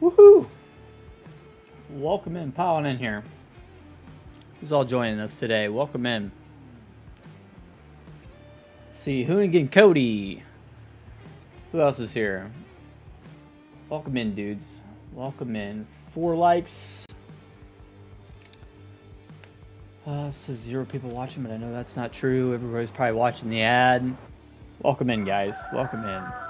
Woohoo! Welcome in, piling in here. Who's all joining us today? Welcome in. Let's see, Hoonigan Cody. Who else is here? Welcome in, dudes. Welcome in. Four likes. Uh, says zero people watching, but I know that's not true. Everybody's probably watching the ad. Welcome in, guys. Welcome in.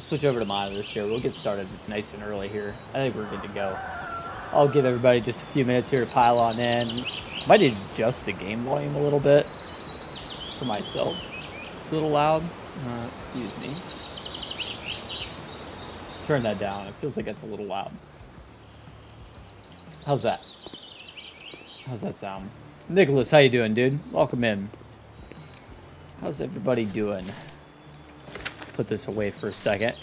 Switch over to monitors here. We'll get started nice and early here. I think we're good to go. I'll give everybody just a few minutes here to pile on in. Might adjust the game volume a little bit for myself. It's a little loud. Uh, excuse me. Turn that down. It feels like it's a little loud. How's that? How's that sound? Nicholas, how you doing, dude? Welcome in. How's everybody doing? Put this away for a second.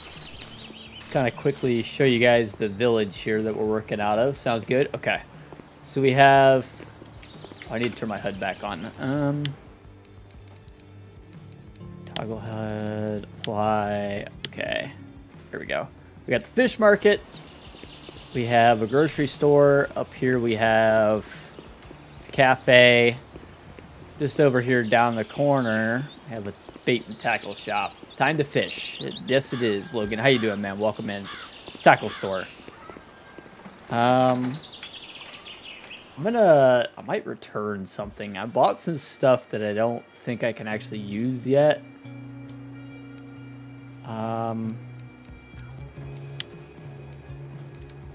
Kind of quickly show you guys the village here that we're working out of. Sounds good? Okay. So we have... I need to turn my HUD back on. Um, toggle HUD, apply. Okay. Here we go. We got the fish market. We have a grocery store. Up here we have a cafe. Just over here down the corner, I have a bait and tackle shop. Time to fish. Yes, it is. Logan, how you doing, man? Welcome in. Tackle store. Um, I'm gonna. I might return something. I bought some stuff that I don't think I can actually use yet. Um.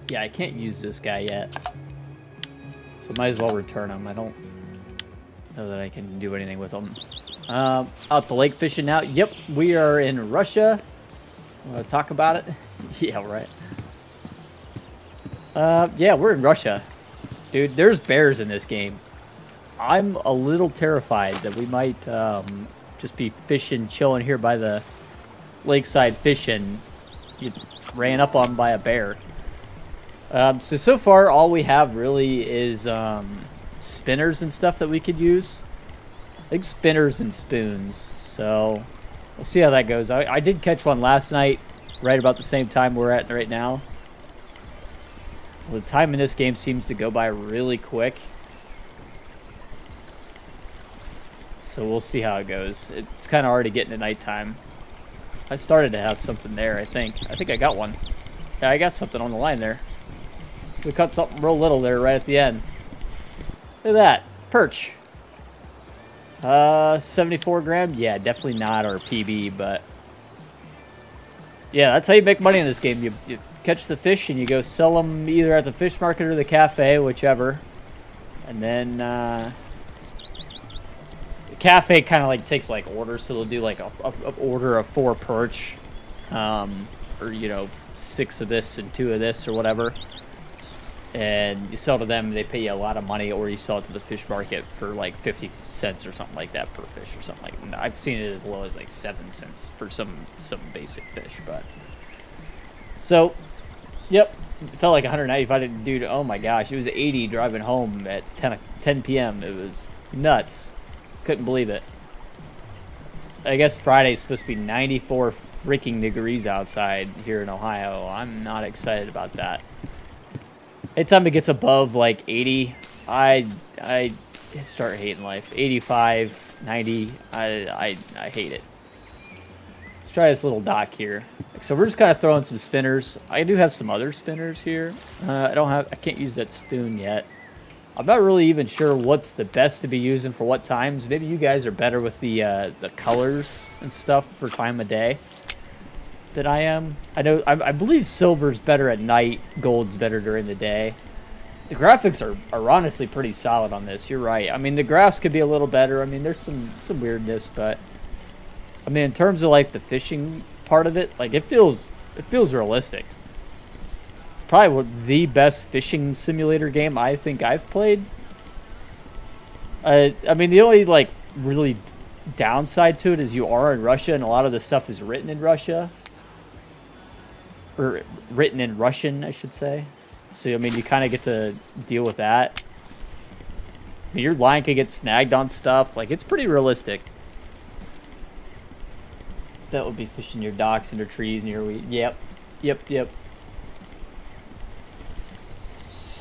Yeah, I can't use this guy yet. So might as well return him. I don't know that I can do anything with them. Um, out the lake fishing now. Yep, we are in Russia. Want to talk about it? yeah, right. Uh, yeah, we're in Russia. Dude, there's bears in this game. I'm a little terrified that we might um, just be fishing, chilling here by the lakeside fishing. You ran up on by a bear. Um, so, so far, all we have really is um, spinners and stuff that we could use. I think spinners and spoons. So, we'll see how that goes. I, I did catch one last night, right about the same time we're at right now. The time in this game seems to go by really quick. So we'll see how it goes. It's kind of already getting to nighttime. I started to have something there, I think. I think I got one. Yeah, I got something on the line there. We cut something real little there right at the end. Look at that. Perch. Uh, 74 gram? Yeah, definitely not our PB, but... Yeah, that's how you make money in this game. You, you catch the fish and you go sell them either at the fish market or the cafe, whichever. And then, uh... The cafe kind of like takes like orders, so they'll do like a, a, a order of four perch. Um, or, you know, six of this and two of this or whatever and you sell to them, they pay you a lot of money, or you sell it to the fish market for like 50 cents or something like that per fish or something like that. I've seen it as low as like 7 cents for some some basic fish, but so yep, it felt like 195 dude, oh my gosh, it was 80 driving home at 10 10 p.m. It was nuts. Couldn't believe it. I guess Friday's supposed to be 94 freaking degrees outside here in Ohio. I'm not excited about that. Anytime it gets above like 80, I I start hating life. 85, 90, I I, I hate it. Let's try this little dock here. So we're just kind of throwing some spinners. I do have some other spinners here. Uh, I don't have, I can't use that spoon yet. I'm not really even sure what's the best to be using for what times. Maybe you guys are better with the uh, the colors and stuff for time of day than I am. I know I, I believe silver's better at night, gold's better during the day. The graphics are, are honestly pretty solid on this. You're right. I mean, the graphs could be a little better. I mean, there's some some weirdness, but I mean, in terms of like the fishing part of it, like it feels it feels realistic. It's probably the best fishing simulator game I think I've played. Uh, I mean, the only like really downside to it is you are in Russia, and a lot of the stuff is written in Russia or written in Russian, I should say. So, I mean, you kind of get to deal with that. I mean, your line could get snagged on stuff. Like, it's pretty realistic. That would be fishing your docks and your trees and your weed. Yep. Yep, yep.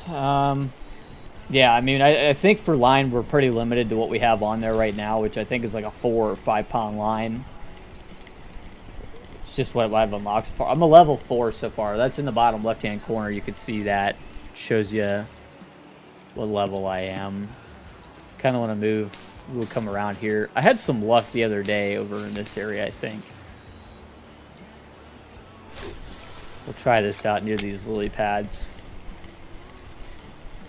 Um, yeah, I mean, I, I think for line we're pretty limited to what we have on there right now, which I think is like a four or five pound line. It's just what I've unlocked so far. I'm a level four so far. That's in the bottom left hand corner. You can see that shows you what level I am. Kind of want to move. We'll come around here. I had some luck the other day over in this area, I think. We'll try this out near these lily pads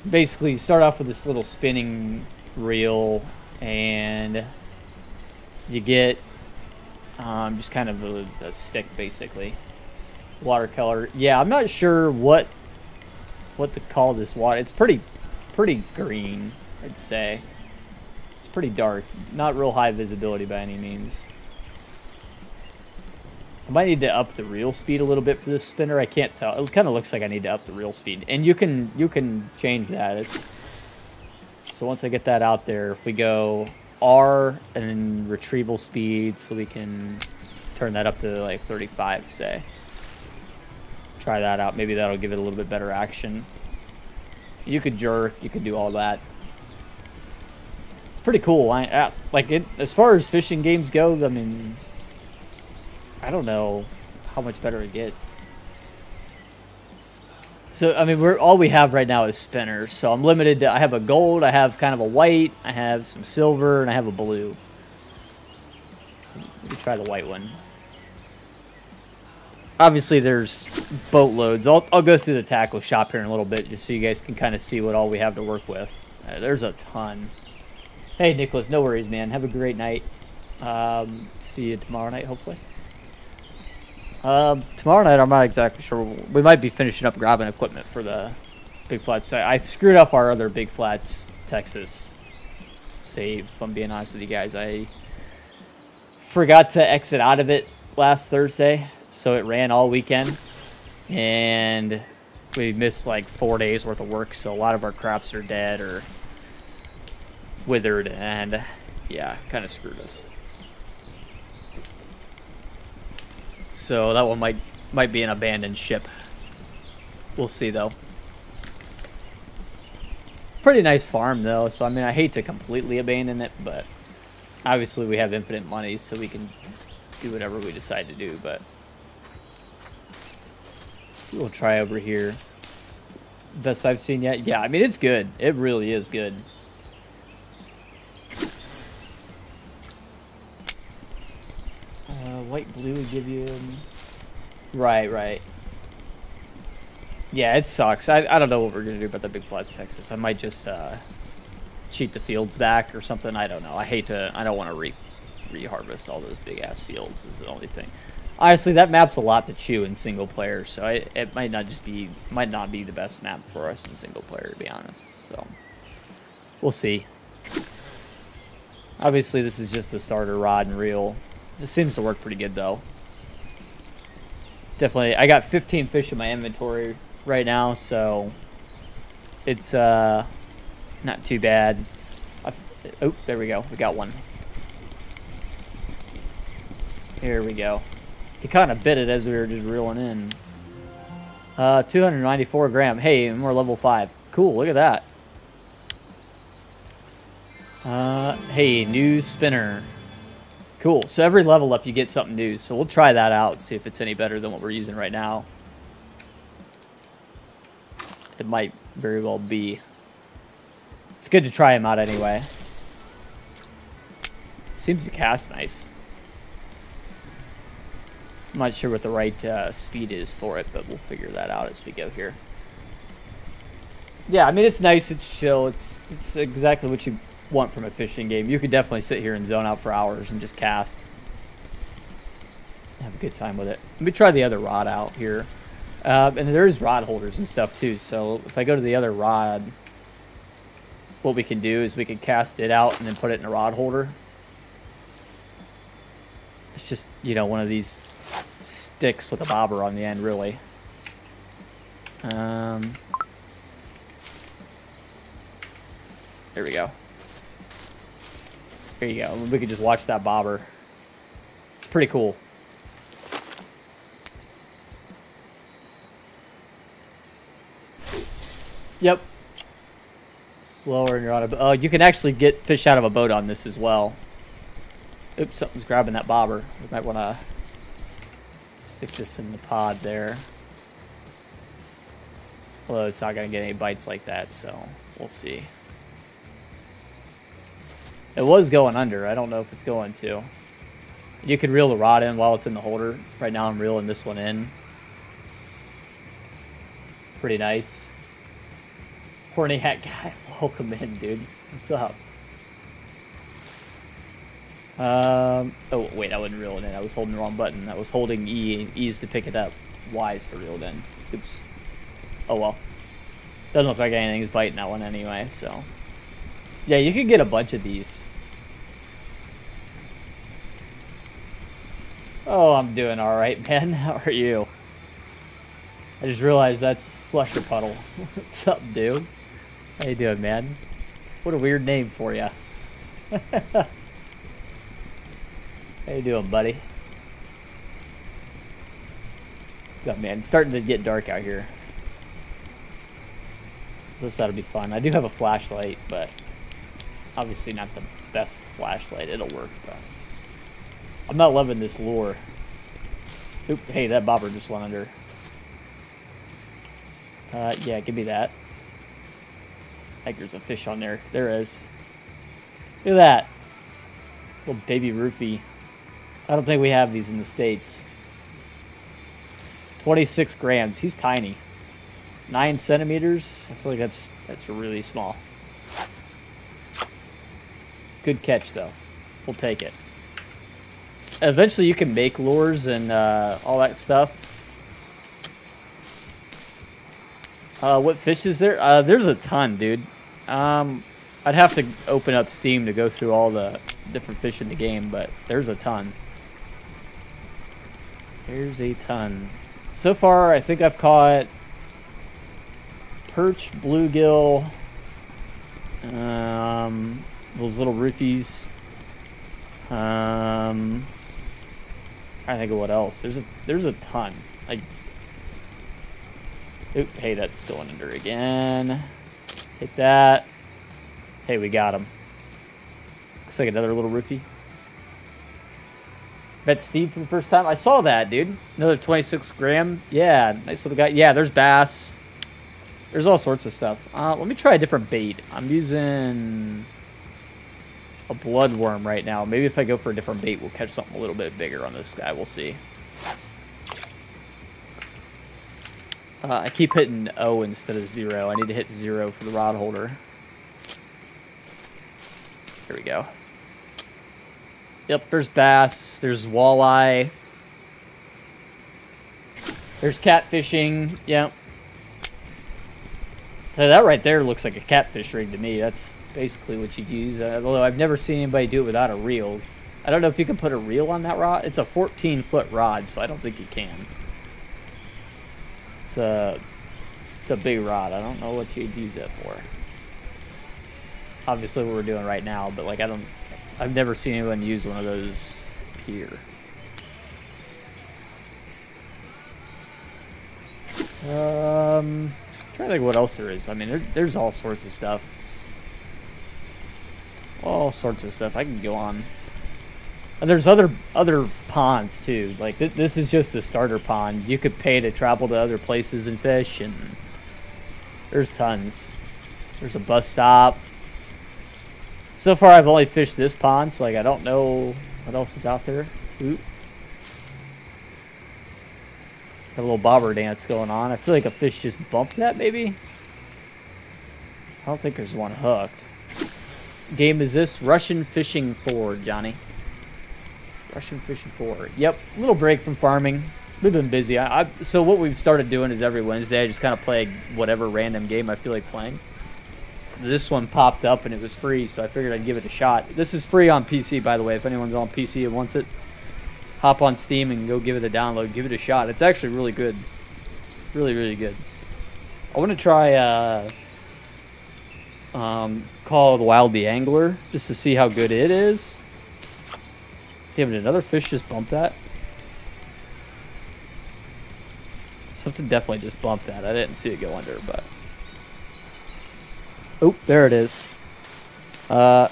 basically you start off with this little spinning reel and you get um, just kind of a, a, stick basically watercolor yeah I'm not sure what what to call this water it's pretty pretty green I'd say it's pretty dark not real high visibility by any means I might need to up the reel speed a little bit for this spinner. I can't tell. It kind of looks like I need to up the reel speed. And you can you can change that. It's So once I get that out there, if we go R and retrieval speed, so we can turn that up to like 35, say. Try that out. Maybe that'll give it a little bit better action. You could jerk. You could do all that. Pretty cool. I, like it as far as fishing games go. I mean, I don't know how much better it gets. So, I mean, we're all we have right now is spinners. So I'm limited to, I have a gold, I have kind of a white, I have some silver, and I have a blue. Let me try the white one. Obviously, there's boatloads. I'll, I'll go through the tackle shop here in a little bit just so you guys can kind of see what all we have to work with. Uh, there's a ton. Hey, Nicholas, no worries, man. Have a great night. Um, see you tomorrow night, hopefully. Um, tomorrow night, I'm not exactly sure. We might be finishing up grabbing equipment for the Big Flats. I screwed up our other Big Flats Texas save, if I'm being honest with you guys. I forgot to exit out of it last Thursday, so it ran all weekend. And we missed like four days worth of work, so a lot of our crops are dead or withered, and yeah, kind of screwed us. So that one might might be an abandoned ship. We'll see though. Pretty nice farm though, so I mean I hate to completely abandon it, but obviously we have infinite money so we can do whatever we decide to do, but we'll try over here. Best I've seen yet? Yeah, I mean it's good. It really is good. White blue would give you... Right, right. Yeah, it sucks. I, I don't know what we're going to do about the Big Flats, Texas. I might just uh, cheat the fields back or something. I don't know. I hate to... I don't want to re re-harvest all those big-ass fields is the only thing. Honestly, that map's a lot to chew in single player, so it, it might not just be... Might not be the best map for us in single player, to be honest. So, we'll see. Obviously, this is just a starter rod and reel. It seems to work pretty good, though. Definitely. I got 15 fish in my inventory right now, so it's uh, not too bad. I've, oh, there we go. We got one. Here we go. He kind of bit it as we were just reeling in. Uh, 294 gram. Hey, and we're level 5. Cool, look at that. Uh, hey, new spinner. Cool. So every level up, you get something new. So we'll try that out, see if it's any better than what we're using right now. It might very well be. It's good to try them out anyway. Seems to cast nice. I'm not sure what the right uh, speed is for it, but we'll figure that out as we go here. Yeah, I mean, it's nice, it's chill, it's it's exactly what you want from a fishing game. You could definitely sit here and zone out for hours and just cast. Have a good time with it. Let me try the other rod out here. Uh, and there's rod holders and stuff too. So if I go to the other rod, what we can do is we can cast it out and then put it in a rod holder. It's just, you know, one of these sticks with a bobber on the end, really. Um, there we go. There you go. We could just watch that bobber. It's pretty cool. Yep. Slower and you're on a Oh, uh, you can actually get fish out of a boat on this as well. Oops, something's grabbing that bobber. We might want to stick this in the pod there. Although it's not going to get any bites like that, so we'll see. It was going under. I don't know if it's going to. You could reel the rod in while it's in the holder. Right now I'm reeling this one in. Pretty nice. Horny hat guy, welcome in, dude. What's up? Um, oh, wait, I wasn't reeling in. I was holding the wrong button. I was holding E. E's to pick it up. Y is to reel it in. Oops. Oh, well. Doesn't look like anything's biting that one anyway, so. Yeah, you could get a bunch of these. Oh, I'm doing alright, man. How are you? I just realized that's Flusher Puddle. What's up, dude? How you doing, man? What a weird name for you. How you doing, buddy? What's up, man? It's starting to get dark out here. So this ought to be fun. I do have a flashlight, but obviously not the best flashlight. It'll work, but I'm not loving this lure. Oop, hey, that bobber just went under. Uh, yeah, give me that. I think there's a fish on there. There is. Look at that. Little baby roofie. I don't think we have these in the States. 26 grams. He's tiny. 9 centimeters. I feel like that's that's really small. Good catch, though. We'll take it. Eventually, you can make lures and uh, all that stuff. Uh, what fish is there? Uh, there's a ton, dude. Um, I'd have to open up Steam to go through all the different fish in the game, but there's a ton. There's a ton. So far, I think I've caught perch, bluegill, um, those little roofies. Um, I think of what else. There's a there's a ton. Like, oop, hey, that's going under again. Take that. Hey, we got him. Looks like another little roofie. Bet Steve for the first time. I saw that, dude. Another 26 gram. Yeah, nice little guy. Yeah, there's bass. There's all sorts of stuff. Uh, let me try a different bait. I'm using a bloodworm right now. Maybe if I go for a different bait, we'll catch something a little bit bigger on this guy. We'll see. Uh, I keep hitting O instead of zero. I need to hit zero for the rod holder. Here we go. Yep, there's bass. There's walleye. There's catfishing. Yep. So that right there looks like a catfish rig to me. That's basically what you'd use. Uh, although I've never seen anybody do it without a reel. I don't know if you can put a reel on that rod. It's a 14 foot rod, so I don't think you can. It's a it's a big rod. I don't know what you'd use it for. Obviously, what we're doing right now, but like I don't, I've never seen anyone use one of those here. Um, trying to think what else there is. I mean, there, there's all sorts of stuff. All sorts of stuff. I can go on. And there's other other ponds too. Like th this is just a starter pond. You could pay to travel to other places and fish, and there's tons. There's a bus stop. So far, I've only fished this pond, so like I don't know what else is out there. Ooh. Got a little bobber dance going on. I feel like a fish just bumped that, maybe? I don't think there's one hooked. Game is this? Russian Fishing 4, Johnny. Russian Fishing 4. Yep, little break from farming. We've been busy. I, I, so what we've started doing is every Wednesday I just kind of play whatever random game I feel like playing. This one popped up and it was free, so I figured I'd give it a shot. This is free on PC, by the way. If anyone's on PC and wants it, hop on Steam and go give it a download. Give it a shot. It's actually really good. Really, really good. I want to try uh, um, Call the Wild the Angler just to see how good it is. Damn, did another fish just bump that? Something definitely just bumped that. I didn't see it go under, but... Oh, there it is. Uh,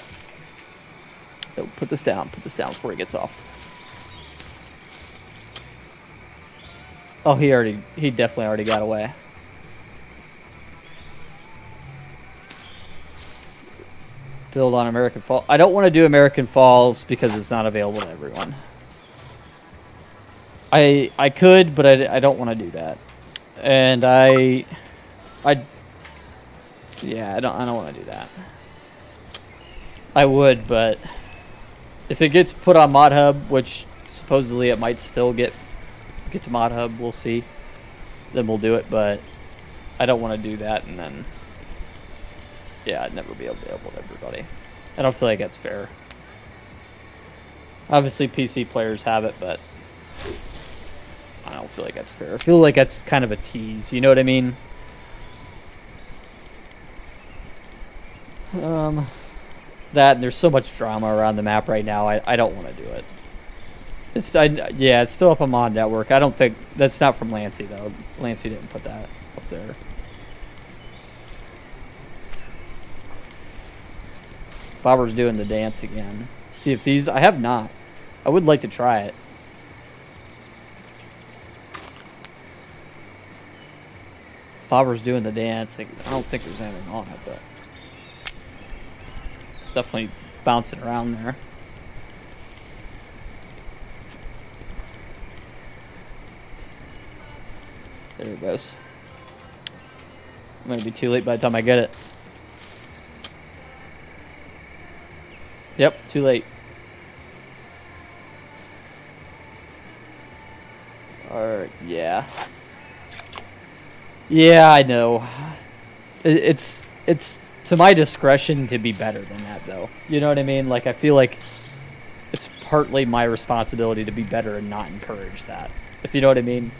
oh, put this down. Put this down before he gets off. Oh, he already, he definitely already got away. Build on American Falls. I don't want to do American Falls because it's not available to everyone. I I could, but I, I don't want to do that. And I I yeah, I don't I don't want to do that. I would, but if it gets put on Mod Hub, which supposedly it might still get get to Mod Hub, we'll see. Then we'll do it, but I don't want to do that and then yeah, I'd never be available to everybody. I don't feel like that's fair. Obviously, PC players have it, but I don't feel like that's fair. I feel like that's kind of a tease. You know what I mean? Um, that and there's so much drama around the map right now. I, I don't want to do it. It's I, yeah, it's still up on Mod Network. I don't think that's not from Lancy though. Lancy didn't put that up there. Bobber's doing the dance again. See if these... I have not. I would like to try it. Bobber's doing the dance. I don't think there's anything on it, but... It's definitely bouncing around there. There it goes. I'm gonna be too late by the time I get it. Yep, too late. Alright, yeah. Yeah, I know. It, it's it's to my discretion to be better than that, though. You know what I mean? Like, I feel like it's partly my responsibility to be better and not encourage that. If you know what I mean?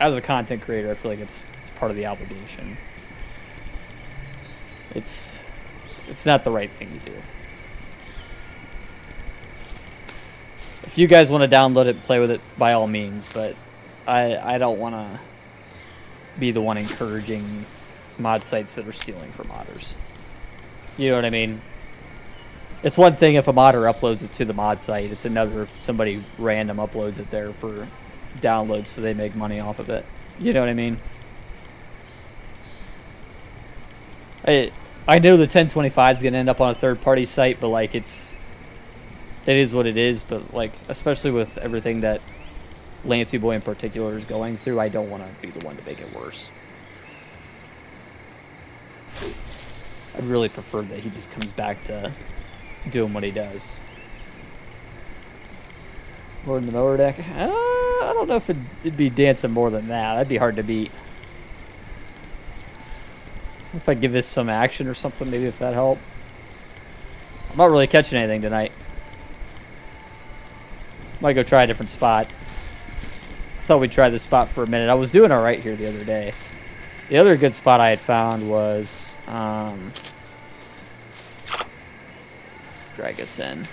As a content creator, I feel like it's, it's part of the obligation. It's it's not the right thing to do. If you guys want to download it, and play with it, by all means. But I I don't want to be the one encouraging mod sites that are stealing from modders. You know what I mean? It's one thing if a modder uploads it to the mod site. It's another if somebody random uploads it there for downloads so they make money off of it. You know what I mean? I I know the 1025 is going to end up on a third party site, but like it's it is what it is, but like especially with everything that LancyBoi in particular is going through, I don't want to be the one to make it worse. I'd really prefer that he just comes back to doing what he does. More than the lower deck? Uh, I don't know if it'd, it'd be dancing more than that. That'd be hard to beat. If I give this some action or something, maybe if that help. I'm not really catching anything tonight. Might go try a different spot. Thought we'd try this spot for a minute. I was doing alright here the other day. The other good spot I had found was... Um, drag us in.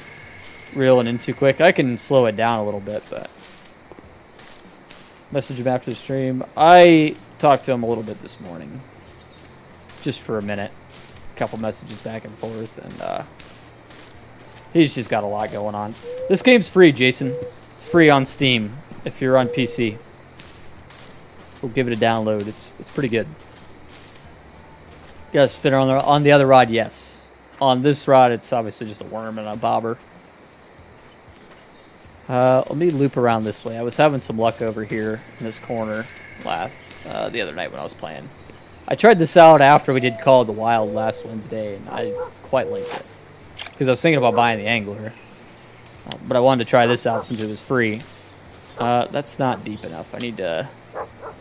Reeling in too quick. I can slow it down a little bit, but... Message him after the stream. I talked to him a little bit this morning. Just for a minute. A couple messages back and forth, and uh, He's just got a lot going on. This game's free, Jason. It's free on Steam if you're on PC. We'll give it a download. It's it's pretty good. Got a spinner on the on the other rod, yes. On this rod, it's obviously just a worm and a bobber. Uh, let me loop around this way. I was having some luck over here in this corner last uh, the other night when I was playing. I tried this out after we did Call of the Wild last Wednesday, and I quite liked it. Because I was thinking about buying the Angler. But I wanted to try this out since it was free. Uh, that's not deep enough. I need to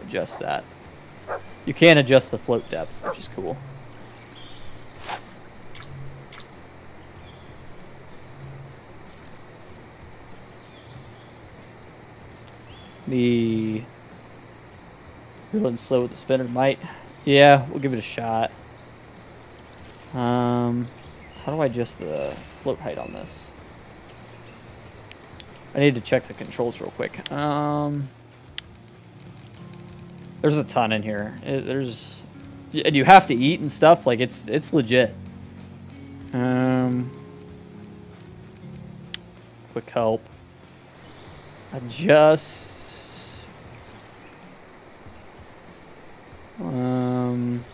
adjust that. You can adjust the float depth, which is cool. The feeling slow with the spinner might. Yeah, we'll give it a shot. Um, how do I adjust the float height on this? I need to check the controls real quick. Um, there's a ton in here. It, there's and you have to eat and stuff. Like it's it's legit. Um, quick help. Adjust. Um,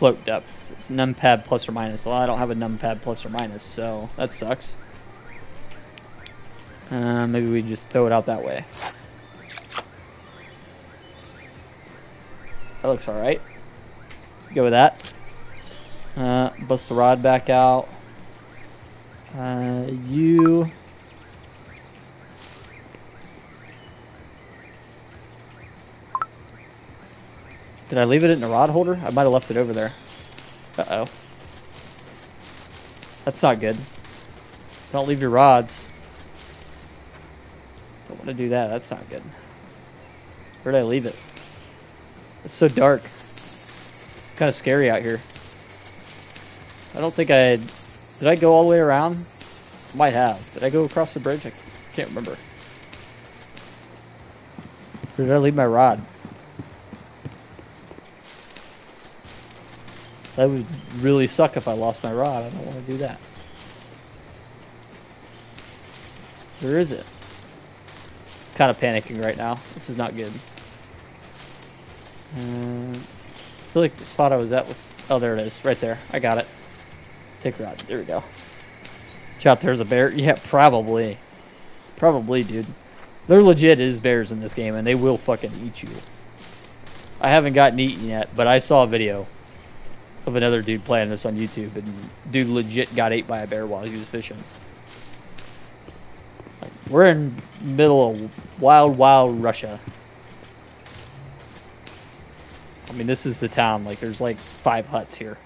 float depth. It's numpad plus or minus. Well, I don't have a numpad plus or minus, so that sucks. Uh, maybe we just throw it out that way. That looks alright. Go with that. Uh, bust the rod back out. Uh, you... Did I leave it in the rod holder? I might have left it over there. Uh-oh. That's not good. Don't leave your rods. Don't want to do that. That's not good. Where did I leave it? It's so dark. It's kind of scary out here. I don't think I... Did I go all the way around? Might have. Did I go across the bridge? I can't remember. Where did I leave my rod? That would really suck if I lost my rod. I don't want to do that. Where is it? Kind of panicking right now. This is not good. Uh, I feel like the spot I was at with... Oh, there it is. Right there. I got it. Take rod. There we go. Chop, there's a bear. Yeah, probably. Probably, dude. There legit is bears in this game, and they will fucking eat you. I haven't gotten eaten yet, but I saw a video of another dude playing this on YouTube, and dude legit got ate by a bear while he was fishing. Like, we're in middle of wild, wild Russia. I mean, this is the town. Like, there's like five huts here.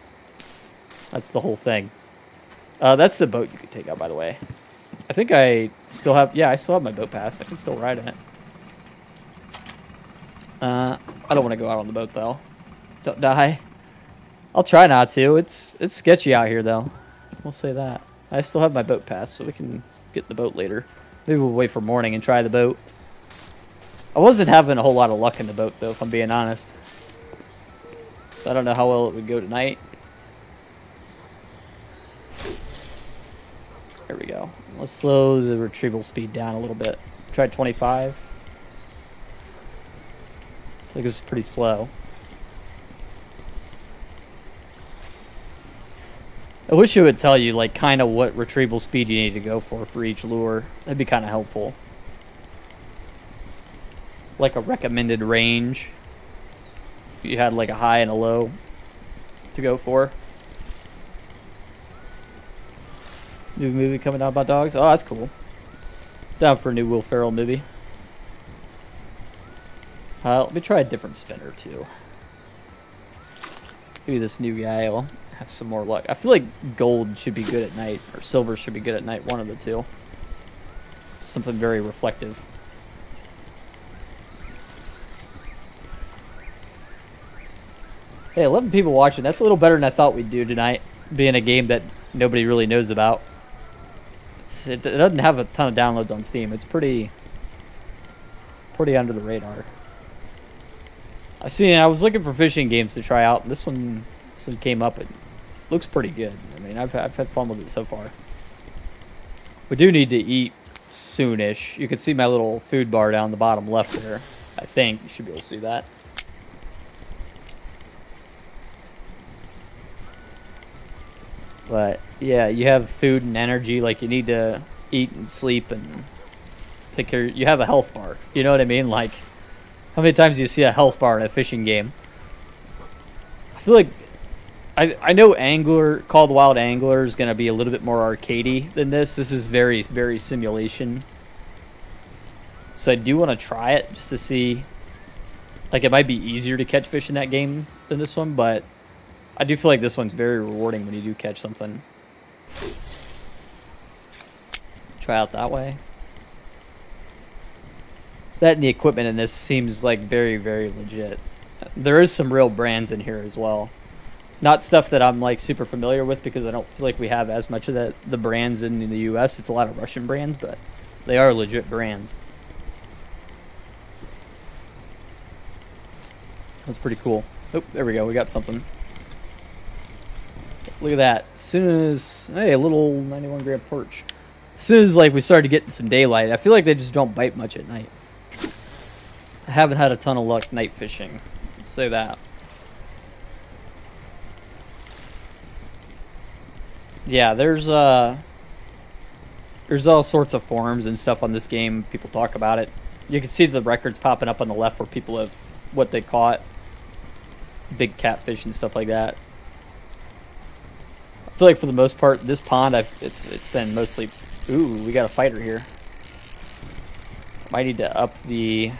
That's the whole thing. Uh, that's the boat you could take out, by the way. I think I still have... Yeah, I still have my boat pass. I can still ride in it. Uh, I don't want to go out on the boat, though. Don't die. I'll try not to. It's it's sketchy out here, though. We'll say that. I still have my boat pass, so we can get the boat later. Maybe we'll wait for morning and try the boat. I wasn't having a whole lot of luck in the boat, though, if I'm being honest. So I don't know how well it would go tonight. There we go. Let's slow the retrieval speed down a little bit. Try 25. I think this is pretty slow. I wish it would tell you, like, kind of what retrieval speed you need to go for for each lure. That'd be kind of helpful. Like a recommended range. You had, like, a high and a low to go for. New movie coming out about dogs. Oh, that's cool. Down for a new Will Ferrell movie. Uh, let me try a different spinner, too. Maybe this new guy will have some more luck. I feel like gold should be good at night, or silver should be good at night, one of the two. Something very reflective. Hey, 11 people watching. That's a little better than I thought we'd do tonight, being a game that nobody really knows about. It's, it, it doesn't have a ton of downloads on Steam. It's pretty, pretty under the radar. I see. I was looking for fishing games to try out. This one, this one came up. It looks pretty good. I mean, I've I've had fun with it so far. We do need to eat soonish. You can see my little food bar down the bottom left there. I think you should be able to see that. But yeah, you have food and energy. Like you need to eat and sleep and take care. You have a health bar. You know what I mean? Like how many times do you see a health bar in a fishing game? I feel like I I know Angler Call the Wild Angler is gonna be a little bit more arcadey than this. This is very very simulation. So I do want to try it just to see. Like it might be easier to catch fish in that game than this one, but I do feel like this one's very rewarding when you do catch something. Try out that way. That and the equipment in this seems like very, very legit. There is some real brands in here as well. Not stuff that I'm like super familiar with because I don't feel like we have as much of that the brands in the US. It's a lot of Russian brands, but they are legit brands. That's pretty cool. Oh, there we go. We got something. Look at that. As soon as hey, a little 91 gram perch. As soon as like we started getting some daylight, I feel like they just don't bite much at night. I haven't had a ton of luck night fishing. Say that. Yeah, there's uh there's all sorts of forums and stuff on this game. People talk about it. You can see the records popping up on the left where people have what they caught, big catfish and stuff like that. I feel like for the most part, this pond, I've it's it's been mostly. Ooh, we got a fighter here. Might need to up the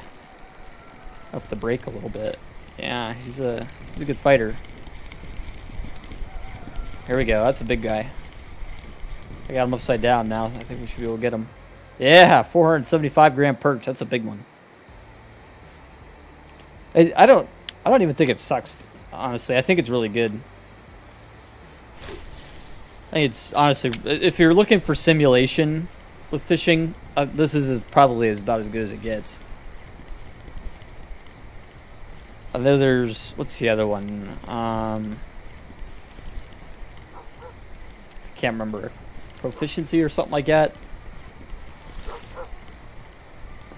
up the break a little bit. Yeah, he's a he's a good fighter. Here we go. That's a big guy. I got him upside down now. I think we should be able to get him. Yeah, 475 gram perch. That's a big one. I, I don't I don't even think it sucks, honestly. I think it's really good. I think it's honestly, if you're looking for simulation with fishing, uh, this is probably is about as good as it gets. And then there's what's the other one? Um, I can't remember. Proficiency or something like that.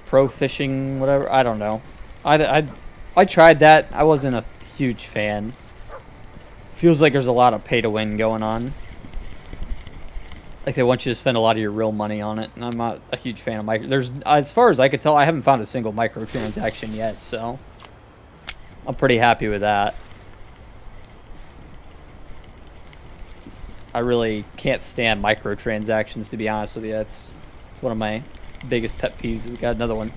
Pro fishing, whatever. I don't know. I, I, I tried that. I wasn't a huge fan. Feels like there's a lot of pay to win going on. Like they want you to spend a lot of your real money on it, and I'm not a huge fan of micro. There's, as far as I could tell, I haven't found a single microtransaction yet, so I'm pretty happy with that. I really can't stand microtransactions, to be honest with you. That's, it's one of my biggest pet peeves. We got another one.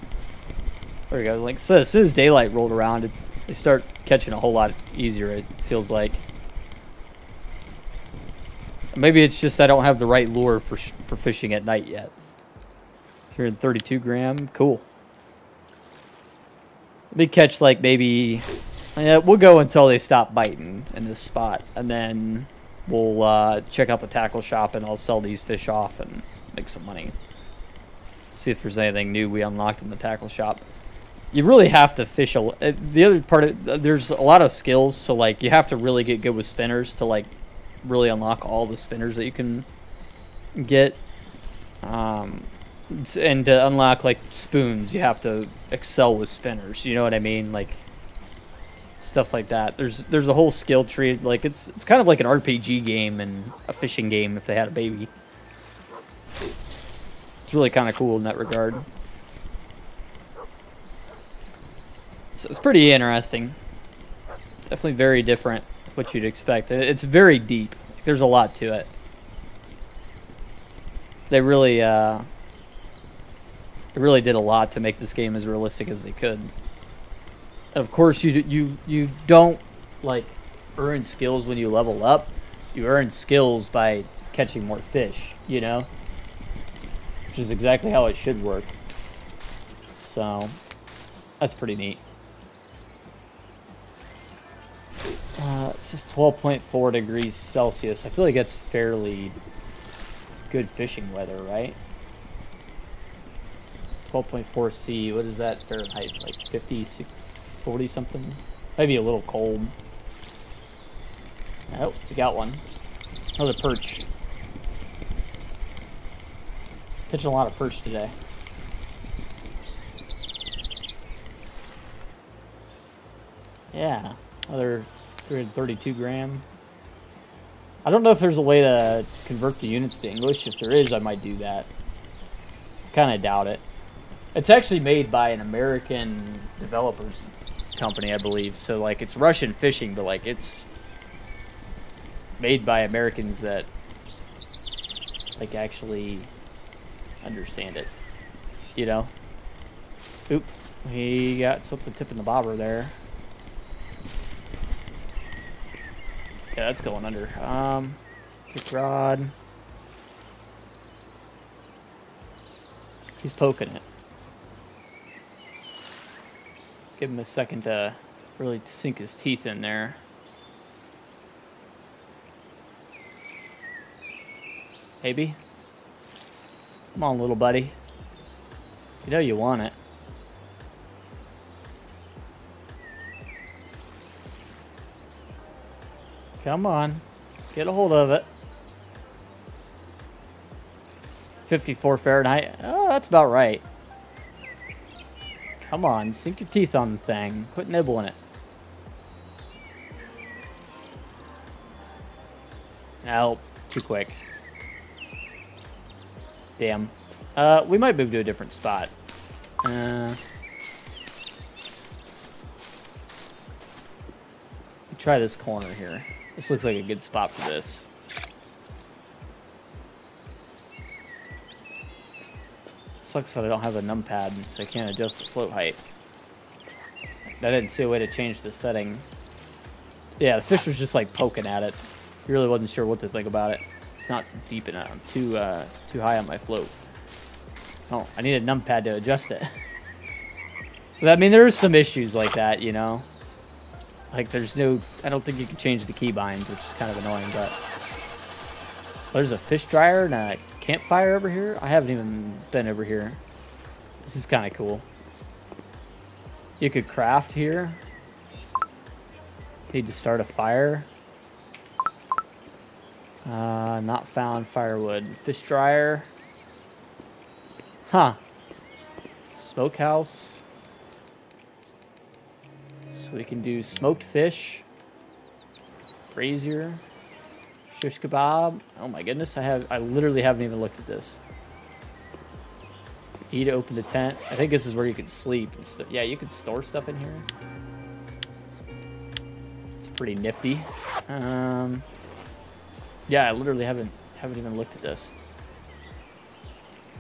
There we go. Like so, as soon as daylight rolled around, it, they start catching a whole lot easier. It feels like. Maybe it's just I don't have the right lure for for fishing at night yet. 332 gram, cool. We catch like maybe, yeah, we'll go until they stop biting in this spot, and then we'll uh, check out the tackle shop, and I'll sell these fish off and make some money. See if there's anything new we unlocked in the tackle shop. You really have to fish a. Uh, the other part, of, there's a lot of skills, so like you have to really get good with spinners to like really unlock all the spinners that you can get. Um, and to unlock like spoons, you have to excel with spinners. You know what I mean? Like stuff like that. There's there's a whole skill tree. Like it's it's kind of like an RPG game and a fishing game if they had a baby. It's really kind of cool in that regard. So it's pretty interesting. Definitely very different what you'd expect. It's very deep. There's a lot to it. They really, uh, they really did a lot to make this game as realistic as they could. Of course, you you you don't like earn skills when you level up. You earn skills by catching more fish. You know, which is exactly how it should work. So, that's pretty neat. Uh, it says 12.4 degrees Celsius. I feel like that's fairly good fishing weather, right? 12.4 C, what is that Fahrenheit? Like 50, 40 something? Maybe a little cold. Oh, we got one. Another perch. Catching a lot of perch today. Yeah, another 332 gram. I don't know if there's a way to convert the units to English. If there is, I might do that. Kind of doubt it. It's actually made by an American developer company, I believe. So, like, it's Russian fishing, but, like, it's made by Americans that, like, actually understand it. You know? Oop. He got something tipping the bobber there. Yeah, that's going under. Um, kick rod. He's poking it. Give him a second to really sink his teeth in there. Maybe. Come on, little buddy. You know you want it. Come on. Get a hold of it. 54 Fahrenheit. Oh, that's about right. Come on, sink your teeth on the thing. Quit nibbling it. Nope, too quick. Damn. Uh, we might move to a different spot. Uh, try this corner here. This looks like a good spot for this. Sucks that I don't have a numpad, so I can't adjust the float height. I didn't see a way to change the setting. Yeah, the fish was just like poking at it. He really wasn't sure what to think about it. It's not deep enough. I'm too uh, too high on my float. Oh, I need a numpad to adjust it. I mean, there's some issues like that, you know. Like, there's no... I don't think you can change the keybinds, which is kind of annoying, but... there's a fish dryer and a campfire over here. I haven't even been over here. This is kind of cool. You could craft here. Need to start a fire. Uh, not found firewood. Fish dryer. Huh. Smokehouse. So we can do smoked fish, brazier, shish kebab. Oh my goodness, I have I literally haven't even looked at this. Need to open the tent. I think this is where you can sleep. Yeah, you can store stuff in here. It's pretty nifty. Um, yeah, I literally haven't haven't even looked at this.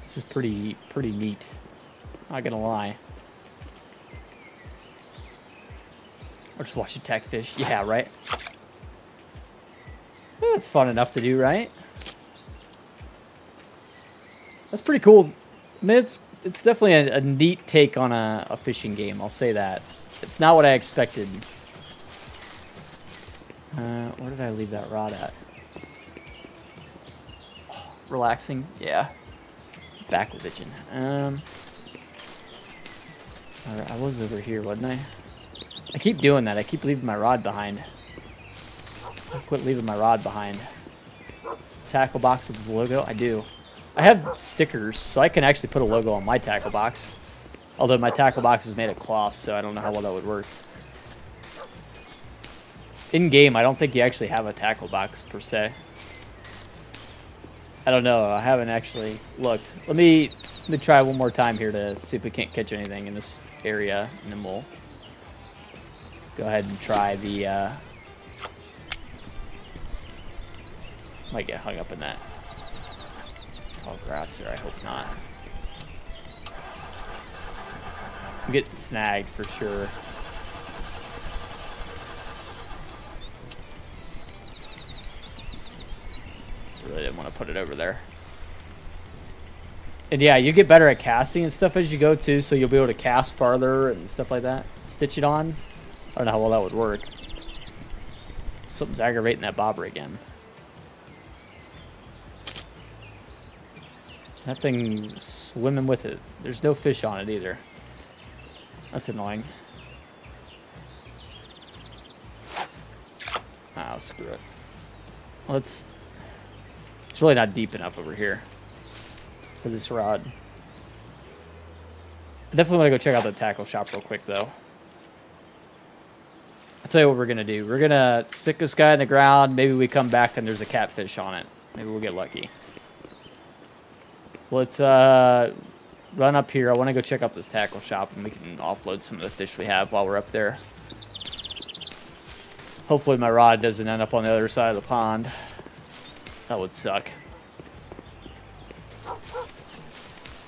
This is pretty pretty neat. Not gonna lie. Or just watch attack fish. Yeah, right? That's fun enough to do, right? That's pretty cool. I mean, it's, it's definitely a, a neat take on a, a fishing game, I'll say that. It's not what I expected. Uh, where did I leave that rod at? Oh, relaxing? Yeah. Back was itching. Um, I was over here, wasn't I? I keep doing that. I keep leaving my rod behind. I quit leaving my rod behind. Tackle box with the logo? I do. I have stickers, so I can actually put a logo on my tackle box. Although my tackle box is made of cloth, so I don't know how well that would work. In-game, I don't think you actually have a tackle box, per se. I don't know. I haven't actually looked. Let me, let me try one more time here to see if we can't catch anything in this area, and then we'll go ahead and try the, uh, might get hung up in that tall grass there, I hope not. I'm getting snagged for sure. Really didn't want to put it over there. And yeah, you get better at casting and stuff as you go too, so you'll be able to cast farther and stuff like that. Stitch it on. I don't know how well that would work. Something's aggravating that bobber again. That thing's swimming with it. There's no fish on it either. That's annoying. Oh, screw it. Let's... it's really not deep enough over here for this rod. I definitely want to go check out the tackle shop real quick, though. I'll tell you what we're going to do. We're going to stick this guy in the ground. Maybe we come back and there's a catfish on it. Maybe we'll get lucky. Let's uh, run up here. I want to go check out this tackle shop and we can offload some of the fish we have while we're up there. Hopefully my rod doesn't end up on the other side of the pond. That would suck.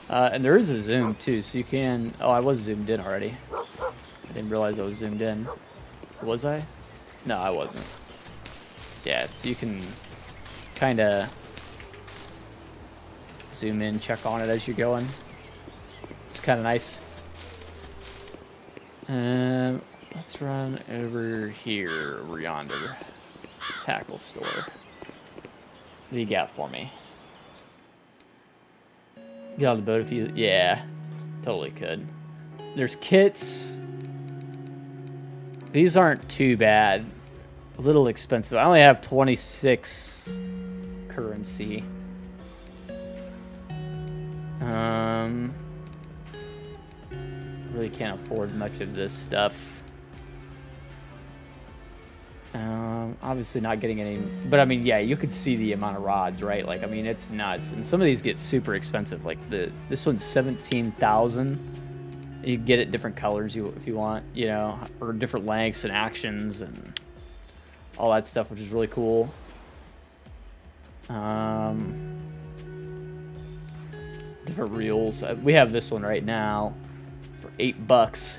Uh, and there is a zoom too, so you can... Oh, I was zoomed in already. I didn't realize I was zoomed in. Was I? No, I wasn't. Yeah, so you can kind of zoom in, check on it as you're going. It's kind of nice. Um, let's run over here, over yonder. Tackle store. What do you got for me? Get on the boat if you... Yeah, totally could. There's kits. These aren't too bad. a little expensive. I only have 26 currency. Um, really can't afford much of this stuff. Um, obviously not getting any, but I mean, yeah, you could see the amount of rods, right? Like, I mean, it's nuts. And some of these get super expensive. Like the this one's seventeen thousand. You can get it different colors you if you want, you know, or different lengths and actions and all that stuff, which is really cool. Um, different reels. Uh, we have this one right now for eight bucks.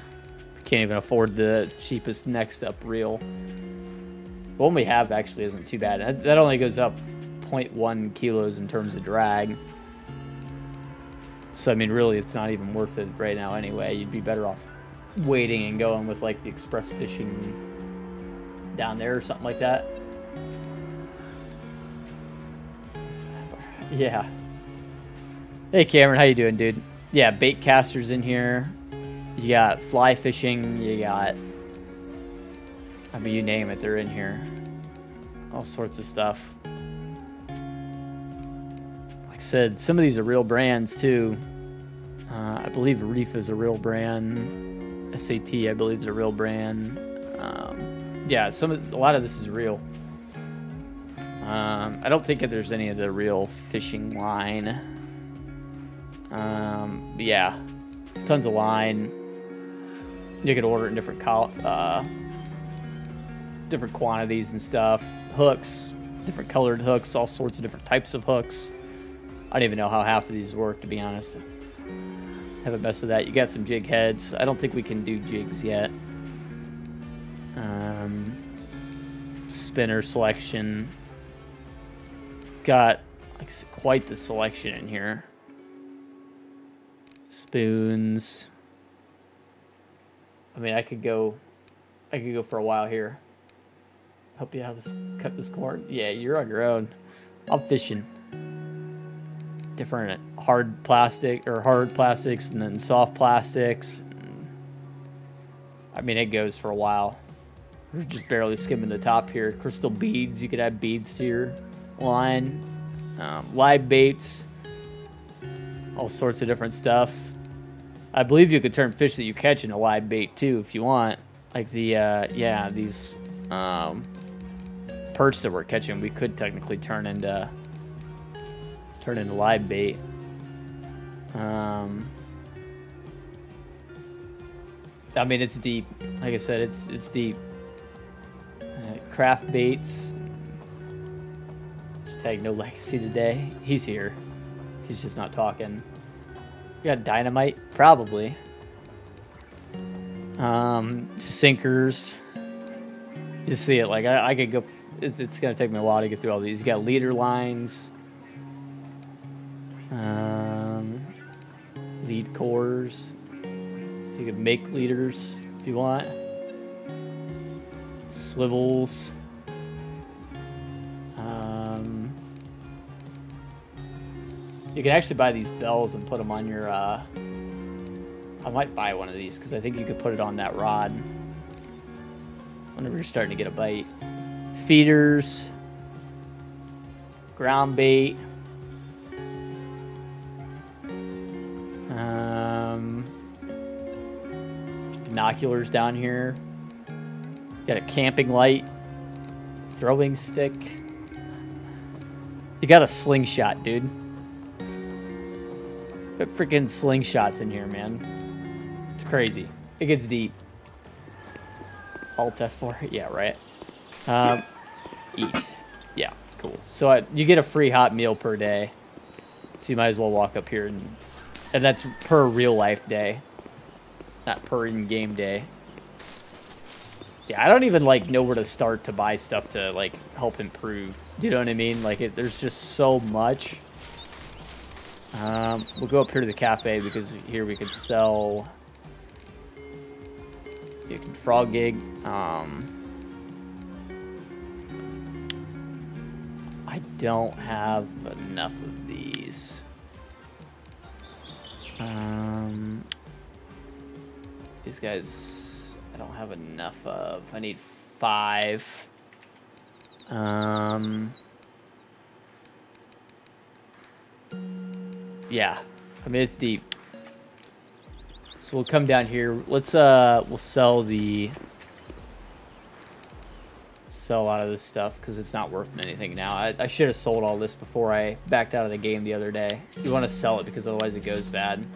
Can't even afford the cheapest next up reel. The one we have actually isn't too bad. That only goes up 0.1 kilos in terms of drag. So, I mean, really, it's not even worth it right now anyway. You'd be better off waiting and going with, like, the express fishing down there or something like that. Yeah. Hey, Cameron. How you doing, dude? Yeah, bait casters in here. You got fly fishing. You got I mean, you name it, they're in here. All sorts of stuff. Like I said, some of these are real brands too. Uh, I believe Reef is a real brand. SAT, I believe, is a real brand. Um, yeah, some of, a lot of this is real. Um, I don't think that there's any of the real fishing line. Um, yeah, tons of line. You could order in different uh, different quantities and stuff. Hooks, different colored hooks, all sorts of different types of hooks. I don't even know how half of these work, to be honest. Haven't messed with that. You got some jig heads. I don't think we can do jigs yet. Um, spinner selection. Got like quite the selection in here. Spoons. I mean, I could go, I could go for a while here help you out this cut this cord? Yeah, you're on your own. I'm fishing. Different hard plastic or hard plastics and then soft plastics. I mean, it goes for a while. We're just barely skimming the top here. Crystal beads, you could add beads to your line. Um, live baits, all sorts of different stuff. I believe you could turn fish that you catch into live bait too if you want. Like the, uh, yeah, these um, perch that we're catching, we could technically turn into turn into live bait. Um, I mean, it's deep. Like I said, it's it's deep. Uh, craft baits. Tag no legacy today. He's here. He's just not talking. You got dynamite, probably. Um, sinkers. You see it like I, I could go it's, it's going to take me a while to get through all these. You got leader lines, um, lead cores. So you can make leaders if you want. Swivels. You can actually buy these bells and put them on your. Uh, I might buy one of these because I think you could put it on that rod whenever you're starting to get a bite feeders, ground bait, um, binoculars down here. Got a camping light, throwing stick. You got a slingshot, dude. Freaking slingshots in here, man. It's crazy. It gets deep. Alt F4. Yeah, right. Um, eat. Yeah, cool. So I, you get a free hot meal per day. So you might as well walk up here and... And that's per real life day. Not per in-game day. Yeah, I don't even, like, know where to start to buy stuff to, like, help improve. You know what I mean? Like, it, there's just so much. Um, we'll go up here to the cafe because here we could sell... You can frog gig. Um... I don't have enough of these. Um, these guys, I don't have enough of. I need five. Um, yeah, I mean it's deep. So we'll come down here. Let's uh, we'll sell the sell out of this stuff because it's not worth anything now. I, I should have sold all this before I backed out of the game the other day. You want to sell it because otherwise it goes bad.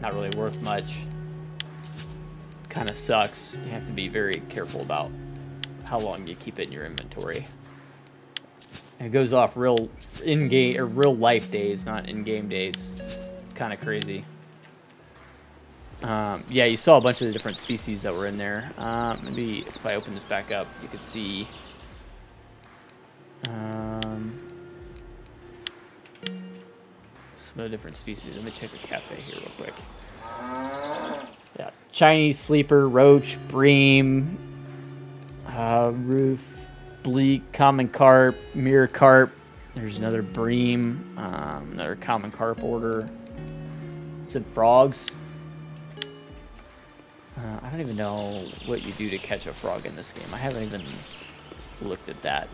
Not really worth much. Kind of sucks. You have to be very careful about how long you keep it in your inventory. It goes off real in-game or real life days, not in-game days. Kind of crazy. Um, yeah, you saw a bunch of the different species that were in there. Um, maybe if I open this back up, you could see. Um, some of the different species. Let me check the cafe here real quick. Yeah, Chinese sleeper, roach, bream, uh, roof, bleak, common carp, mirror carp. There's another bream, um, another common carp order. Some frogs. Uh, I don't even know what you do to catch a frog in this game. I haven't even looked at that.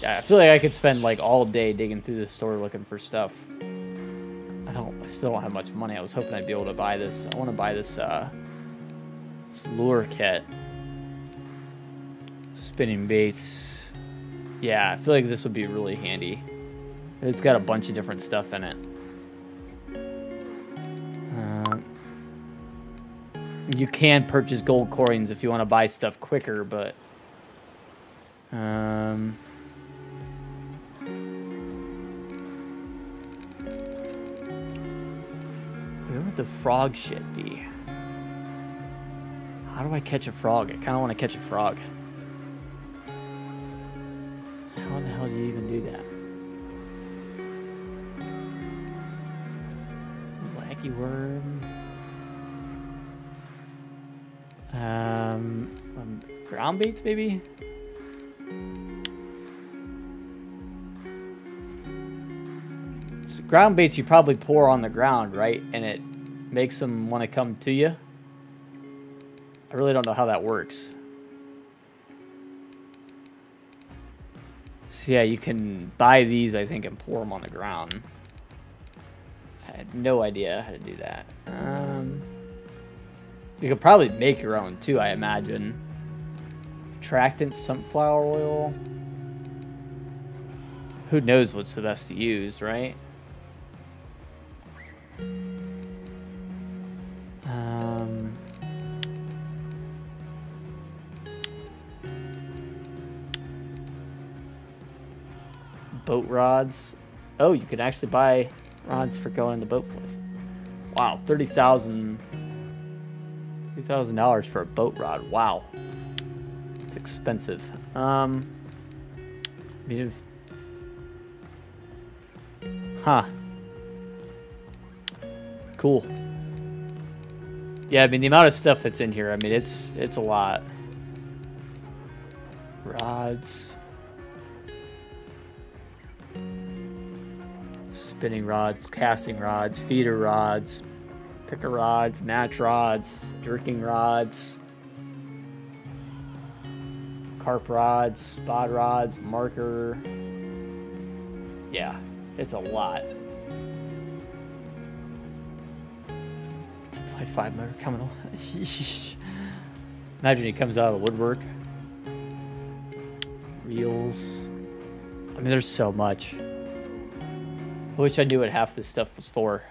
Yeah, I feel like I could spend like all day digging through the store looking for stuff. I don't, I still don't have much money. I was hoping I'd be able to buy this. I want to buy this, uh, this lure kit. Spinning baits. Yeah, I feel like this would be really handy. It's got a bunch of different stuff in it. you can purchase gold coins if you want to buy stuff quicker, but um, where would the frog shit be? How do I catch a frog? I kind of want to catch a frog. Baits, maybe? So ground baits you probably pour on the ground, right? And it makes them want to come to you. I really don't know how that works. So yeah, you can buy these, I think, and pour them on the ground. I had no idea how to do that. Um... You could probably make your own too, I imagine. Attractant sunflower oil. Who knows what's the best to use, right? Um, boat rods. Oh, you can actually buy rods for going in the boat with. Wow, 30,000 $2,000 for a boat rod. Wow. It's expensive. Um, I mean, if, huh. Cool. Yeah, I mean, the amount of stuff that's in here, I mean, it's, it's a lot. Rods. Spinning rods, casting rods, feeder rods, picker rods, match rods, jerking rods, carp rods, spod rods, marker. Yeah, it's a lot. It's a Twenty five motor coming. Imagine he comes out of the woodwork. Reels. I mean, there's so much. I wish I knew what half this stuff was for.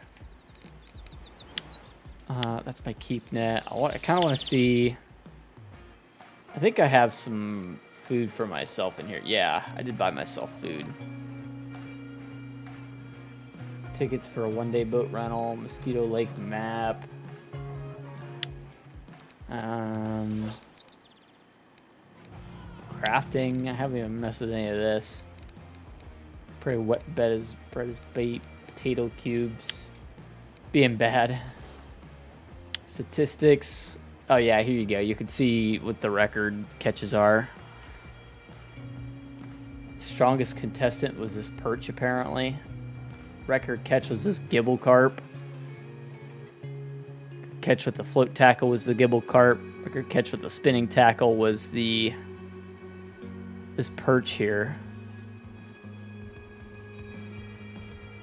Uh, that's my keep net. I, I kind of want to see... I think I have some food for myself in here. Yeah, I did buy myself food. Tickets for a one-day boat rental, Mosquito Lake map. Um, crafting. I haven't even messed with any of this. Pretty wet bed as bread as bait. Potato cubes. Being bad. Statistics. Oh yeah, here you go. You can see what the record catches are. Strongest contestant was this perch apparently. Record catch was this gibel carp. Catch with the float tackle was the gibel carp. Record catch with the spinning tackle was the this perch here.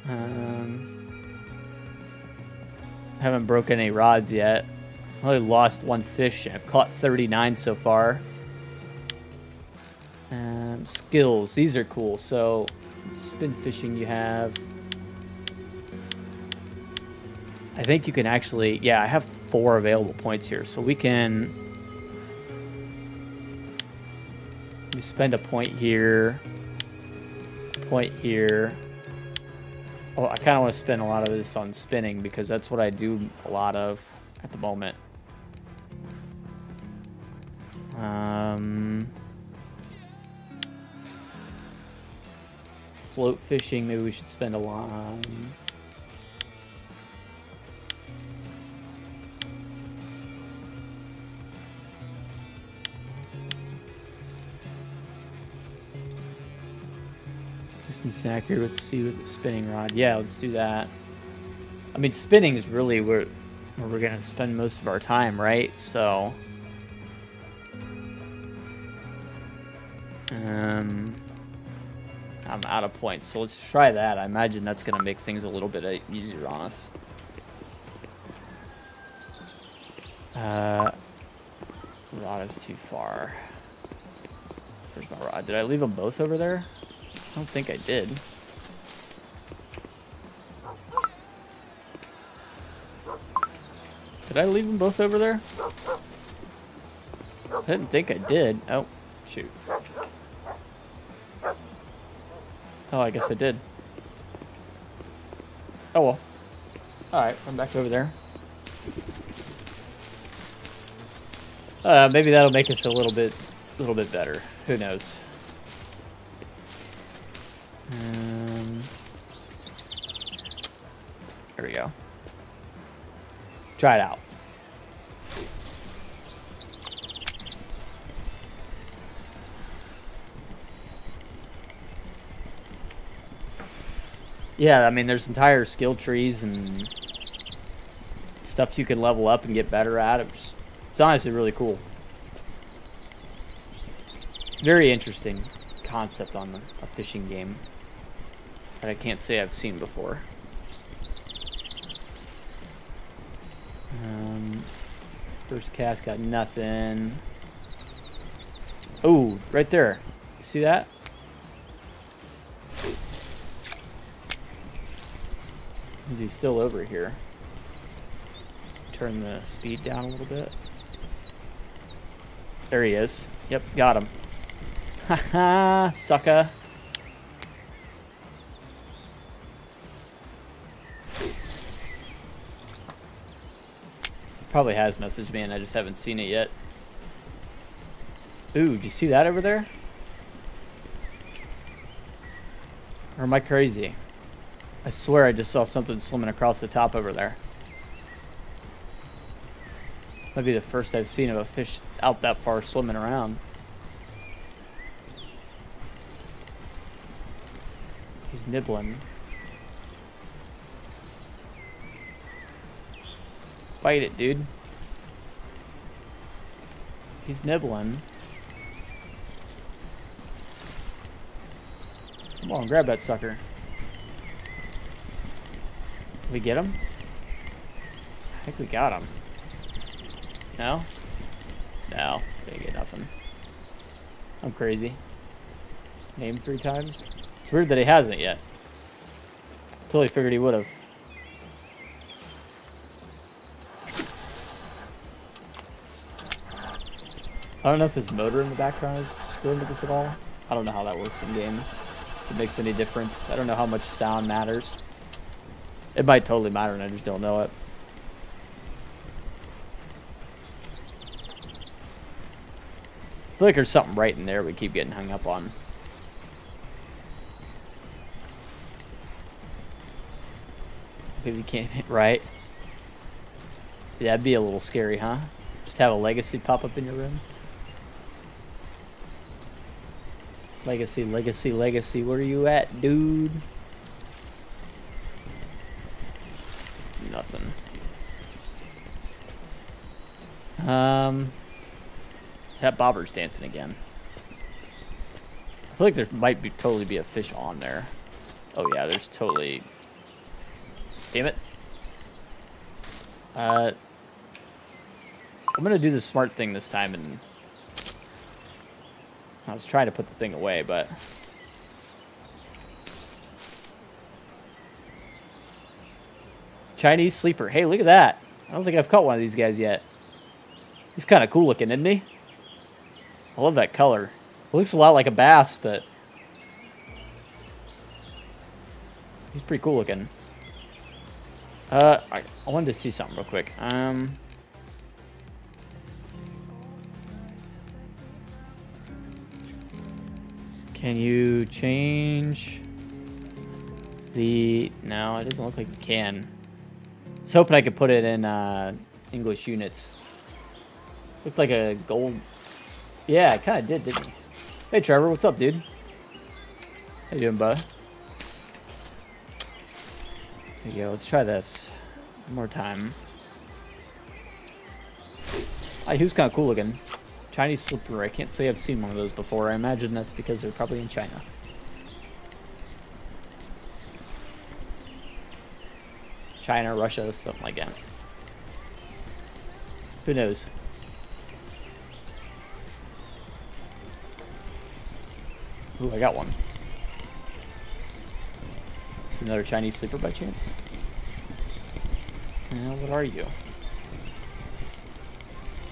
Um, haven't broken any rods yet. I only lost one fish. I've caught 39 so far. Um, skills. These are cool. So, spin fishing you have. I think you can actually... Yeah, I have four available points here. So we can... We spend a point here. Point here. Oh, I kind of want to spend a lot of this on spinning because that's what I do a lot of at the moment. Um, float fishing, maybe we should spend a lot on. Distance accurate with sea with the spinning rod. Yeah, let's do that. I mean, spinning is really where, where we're going to spend most of our time, right? So... Um, I'm out of points, so let's try that. I imagine that's going to make things a little bit uh, easier on us. Uh, rod is too far. Where's my rod? Did I leave them both over there? I don't think I did. Did I leave them both over there? I didn't think I did. Oh, shoot. Oh, I guess I did. Oh well. Alright, I'm back over there. Uh, maybe that'll make us a little bit, a little bit better. Who knows? Um, there we go. Try it out. Yeah, I mean, there's entire skill trees and stuff you can level up and get better at. It's, it's honestly really cool. Very interesting concept on a fishing game that I can't say I've seen before. Um, first cast got nothing. Oh, right there. See that? Is he still over here? Turn the speed down a little bit. There he is. Yep, got him. Haha, sucker. Probably has messaged me and I just haven't seen it yet. Ooh, do you see that over there? Or am I crazy? I swear I just saw something swimming across the top over there. Might be the first I've seen of a fish out that far swimming around. He's nibbling. Bite it, dude. He's nibbling. Come on, grab that sucker. We get him? I think we got him. No? No, didn't get nothing. I'm crazy. Name three times? It's weird that he hasn't yet. Totally figured he would have. I don't know if his motor in the background is screwing with this at all. I don't know how that works in game. If it makes any difference. I don't know how much sound matters. It might totally matter and I just don't know it. I feel like there's something right in there we keep getting hung up on. Maybe can't hit right. Yeah, that'd be a little scary, huh? Just have a legacy pop up in your room. Legacy, legacy, legacy. Where are you at, dude? Nothing. Um, that bobber's dancing again. I feel like there might be totally be a fish on there. Oh yeah, there's totally... Damn it. Uh, I'm gonna do the smart thing this time and... I was trying to put the thing away, but... Chinese sleeper. Hey, look at that. I don't think I've caught one of these guys yet. He's kind of cool looking, isn't he? I love that color. It looks a lot like a bass, but... He's pretty cool looking. Uh, I, I wanted to see something real quick. Um... Can you change the... No, it doesn't look like you can. I was hoping I could put it in uh, English units. Looked like a gold... Yeah, it kind of did, didn't it? Hey, Trevor, what's up, dude? How you doing, bud? There you go, let's try this. One more time. Hi, who's kind of cool looking? Chinese slipper. I can't say I've seen one of those before. I imagine that's because they're probably in China. China, Russia, something like that. Who knows? Ooh, I got one. Is another Chinese sleeper by chance? Now, what are you?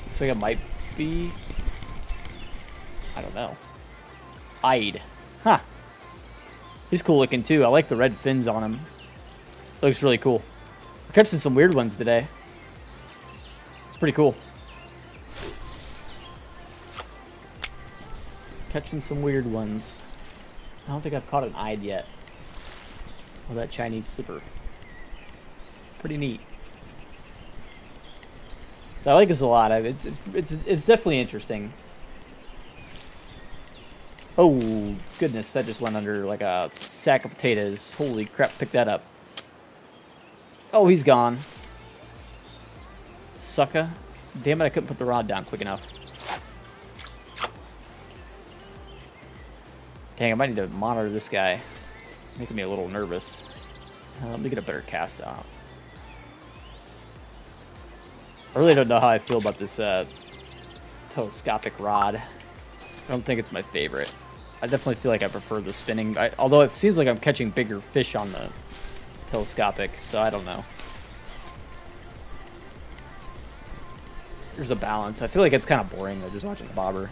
Looks like it might be... I don't know. Ide. Huh. He's cool looking too. I like the red fins on him. Looks really cool. We're catching some weird ones today. It's pretty cool. Catching some weird ones. I don't think I've caught an Ide yet. Oh, that Chinese slipper. Pretty neat. So I like this a lot. It's it's it's it's definitely interesting. Oh goodness, that just went under like a sack of potatoes. Holy crap! Pick that up. Oh, he's gone. Sucker. Damn it! I couldn't put the rod down quick enough. Dang, I might need to monitor this guy. Making me a little nervous. Uh, let me get a better cast out. I really don't know how I feel about this uh, telescopic rod. I don't think it's my favorite. I definitely feel like I prefer the spinning, I, although it seems like I'm catching bigger fish on the telescopic, so I don't know. There's a balance. I feel like it's kind of boring though, just watching the bobber,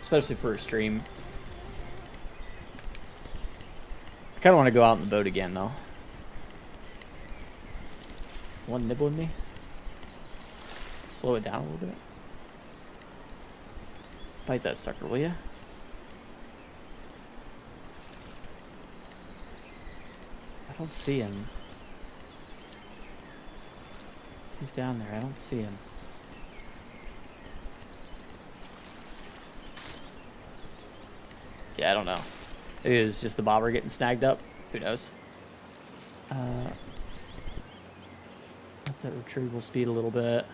especially for a stream. I kind of want to go out in the boat again though. One nibble nibbling me? slow it down a little bit? Bite that sucker, will ya? I don't see him. He's down there. I don't see him. Yeah, I don't know. Is just the bobber getting snagged up. Who knows? Uh, up that retrieval speed a little bit.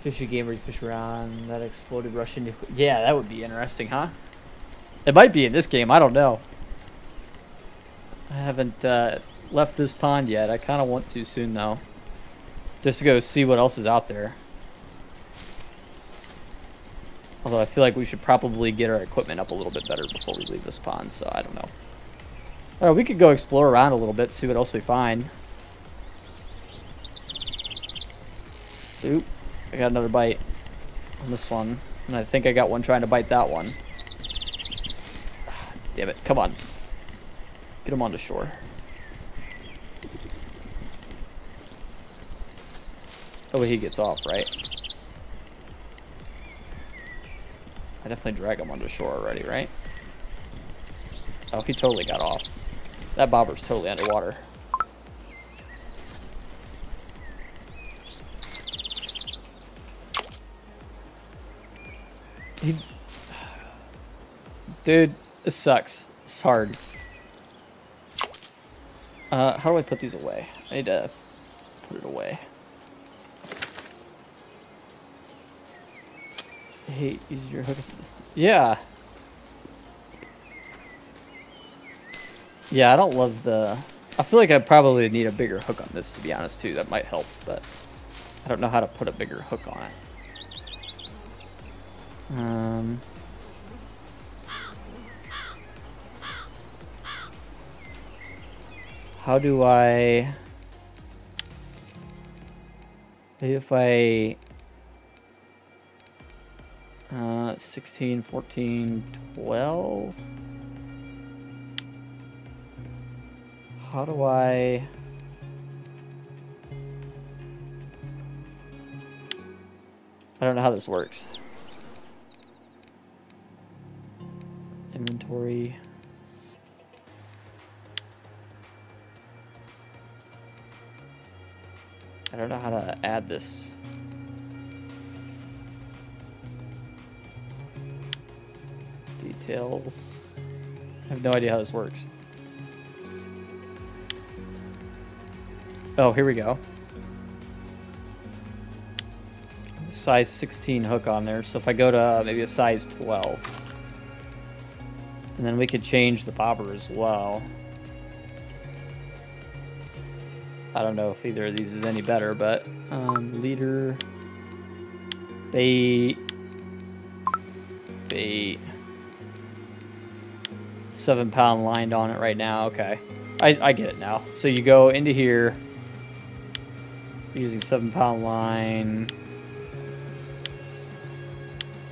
Fishy game where you fish around that exploded Russian. Yeah, that would be interesting, huh? It might be in this game. I don't know. I haven't uh, left this pond yet. I kind of want to soon, though. Just to go see what else is out there. Although I feel like we should probably get our equipment up a little bit better before we leave this pond, so I don't know. Right, we could go explore around a little bit, see what else we find. Oop. I got another bite on this one. And I think I got one trying to bite that one. Damn it. Come on. Get him onto shore. Oh, he gets off, right? I definitely drag him onto shore already, right? Oh, he totally got off. That bobber's totally underwater. He... Dude, this sucks. It's hard. Uh, how do I put these away? I need to put it away. Hate easier hooks. Yeah. Yeah, I don't love the... I feel like I probably need a bigger hook on this, to be honest, too. That might help, but I don't know how to put a bigger hook on it. Um... How do I... Maybe if I... Uh, 16, 14, 12? How do I... I don't know how this works. Inventory... I don't know how to add this. Details. I have no idea how this works. Oh, here we go. Size 16 hook on there. So if I go to maybe a size 12. And then we could change the bobber as well. I don't know if either of these is any better, but um, leader, bait, bait, seven pound lined on it right now. Okay, I, I get it now. So you go into here using seven pound line.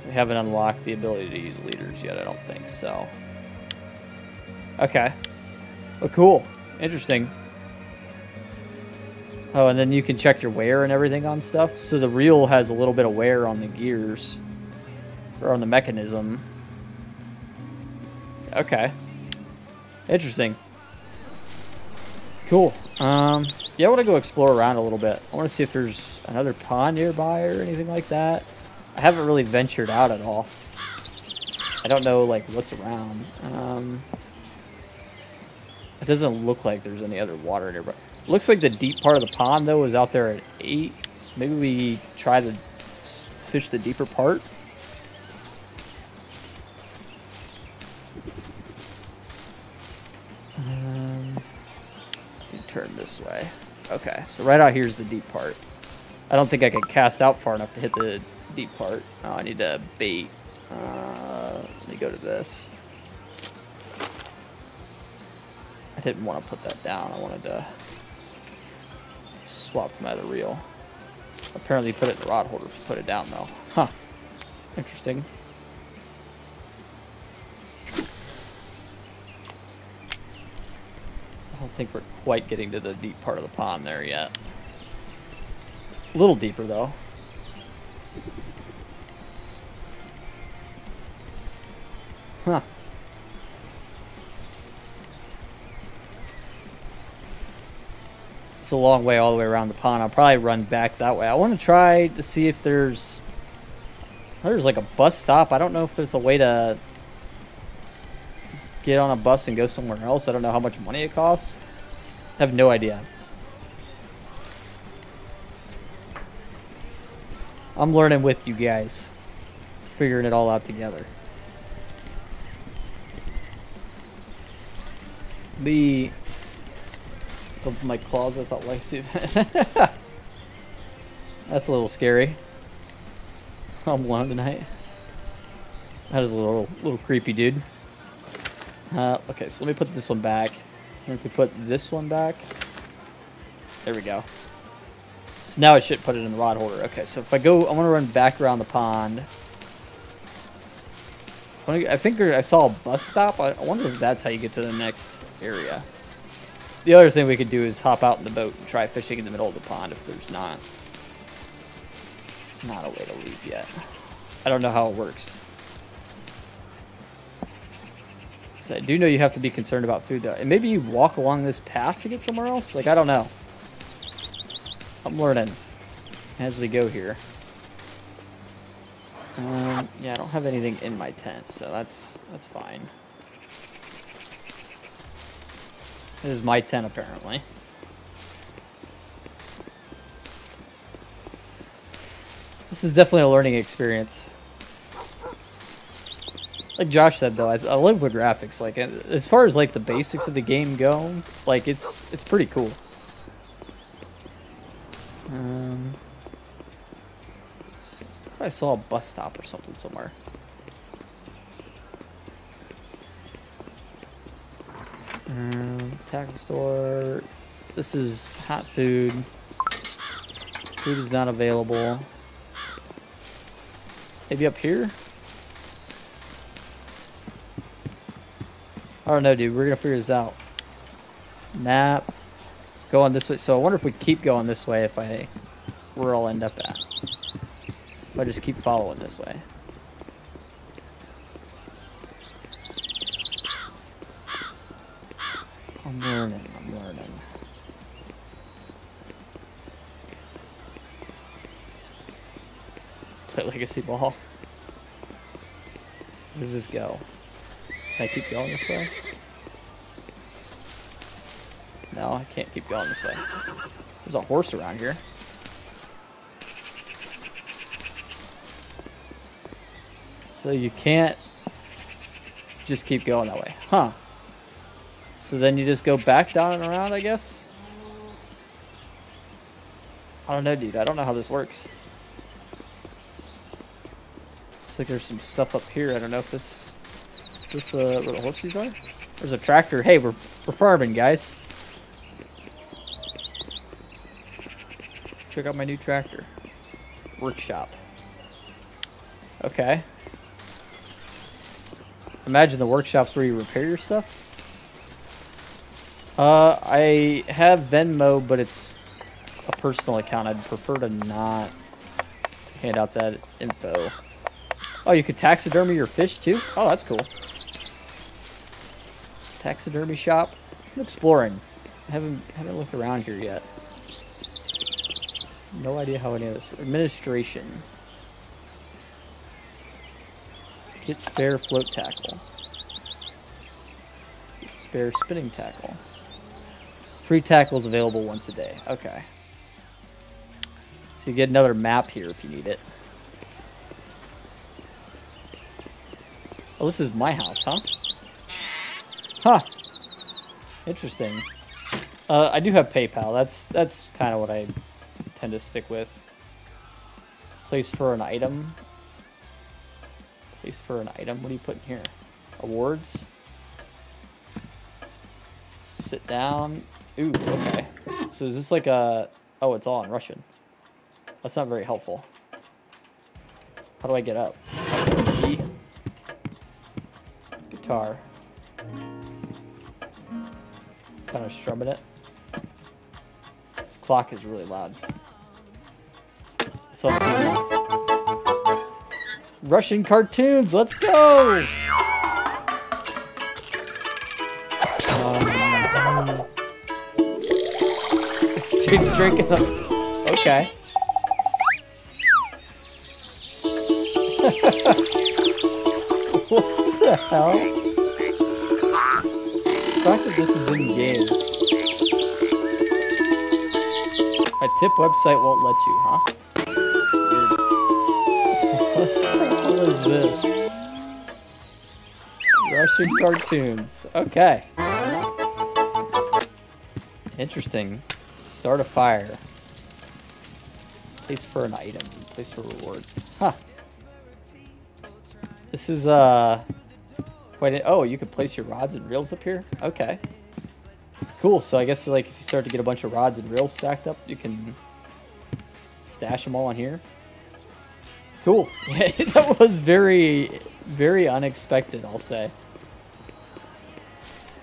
We haven't unlocked the ability to use leaders yet, I don't think so. Okay. Well, cool. Interesting. Oh, and then you can check your wear and everything on stuff. So the reel has a little bit of wear on the gears. Or on the mechanism. Okay. Interesting. Cool. Um, yeah, I want to go explore around a little bit. I want to see if there's another pond nearby or anything like that. I haven't really ventured out at all. I don't know, like, what's around. Um, it doesn't look like there's any other water nearby. Looks like the deep part of the pond, though, is out there at 8. So maybe we try to fish the deeper part. Um, turn this way. Okay, so right out here is the deep part. I don't think I can cast out far enough to hit the deep part. Oh, I need to bait. Uh, let me go to this. I didn't want to put that down. I wanted to swap to my other reel. Apparently put it in the rod holder if you put it down though. Huh. Interesting. I don't think we're quite getting to the deep part of the pond there yet. A little deeper though. Huh. It's a long way all the way around the pond. I'll probably run back that way. I want to try to see if there's... There's like a bus stop. I don't know if there's a way to get on a bus and go somewhere else. I don't know how much money it costs. I have no idea. I'm learning with you guys. Figuring it all out together. The my closet thought like That's a little scary. I'm alone tonight. That is a little little creepy, dude. Uh, okay, so let me put this one back. And if we put this one back, there we go. So now I should put it in the rod holder. Okay, so if I go, I want to run back around the pond. I think I saw a bus stop. I wonder if that's how you get to the next area. The other thing we could do is hop out in the boat and try fishing in the middle of the pond if there's not not a way to leave yet. I don't know how it works. So I do know you have to be concerned about food though. And maybe you walk along this path to get somewhere else? Like, I don't know. I'm learning as we go here. Um, yeah, I don't have anything in my tent, so that's that's fine. This is my tent, apparently. This is definitely a learning experience. Like Josh said though, I, I the graphics. Like as far as like the basics of the game go, like it's it's pretty cool. Um, I saw a bus stop or something somewhere. Um, tackle store. This is hot food. Food is not available. Maybe up here? I don't know, dude. We're gonna figure this out. Map. Go on this way. So I wonder if we keep going this way if I... Where I'll end up at. If I just keep following this way. I'm learning. I'm learning. Play Legacy Ball. Where does this go? Can I keep going this way? No, I can't keep going this way. There's a horse around here. So you can't just keep going that way. Huh. So then you just go back down and around, I guess? I don't know, dude. I don't know how this works. Looks like there's some stuff up here. I don't know if this... Is this where the horses are? There's a tractor. Hey, we're, we're farming, guys. Check out my new tractor. Workshop. Okay. Imagine the workshops where you repair your stuff. Uh, I have Venmo, but it's a personal account. I'd prefer to not hand out that info. Oh, you could taxidermy your fish too? Oh, that's cool. Taxidermy shop. I'm exploring. I haven't haven't looked around here yet. No idea how any of this. Administration. Get spare float tackle. Get spare spinning tackle. Free tackles available once a day. Okay. So you get another map here if you need it. Oh, this is my house, huh? Huh. Interesting. Uh, I do have PayPal. That's that's kind of what I tend to stick with. Place for an item. Place for an item. What are you putting here? Awards. Sit down. Ooh, okay. So is this like a... Oh, it's all in Russian. That's not very helpful. How do I get up? Guitar. Kind of strumming it. This clock is really loud. Russian cartoons, let's go! Um, this dude's drinking a... Okay. what the hell? Tip website won't let you, huh? what is this? Russian cartoons. Okay. Interesting. Start a fire. Place for an item. Place for rewards. Huh. This is, uh... Wait, oh, you can place your rods and reels up here? Okay. Cool, so I guess, like, if you start to get a bunch of rods and reels stacked up, you can stash them all on here. Cool. that was very, very unexpected, I'll say.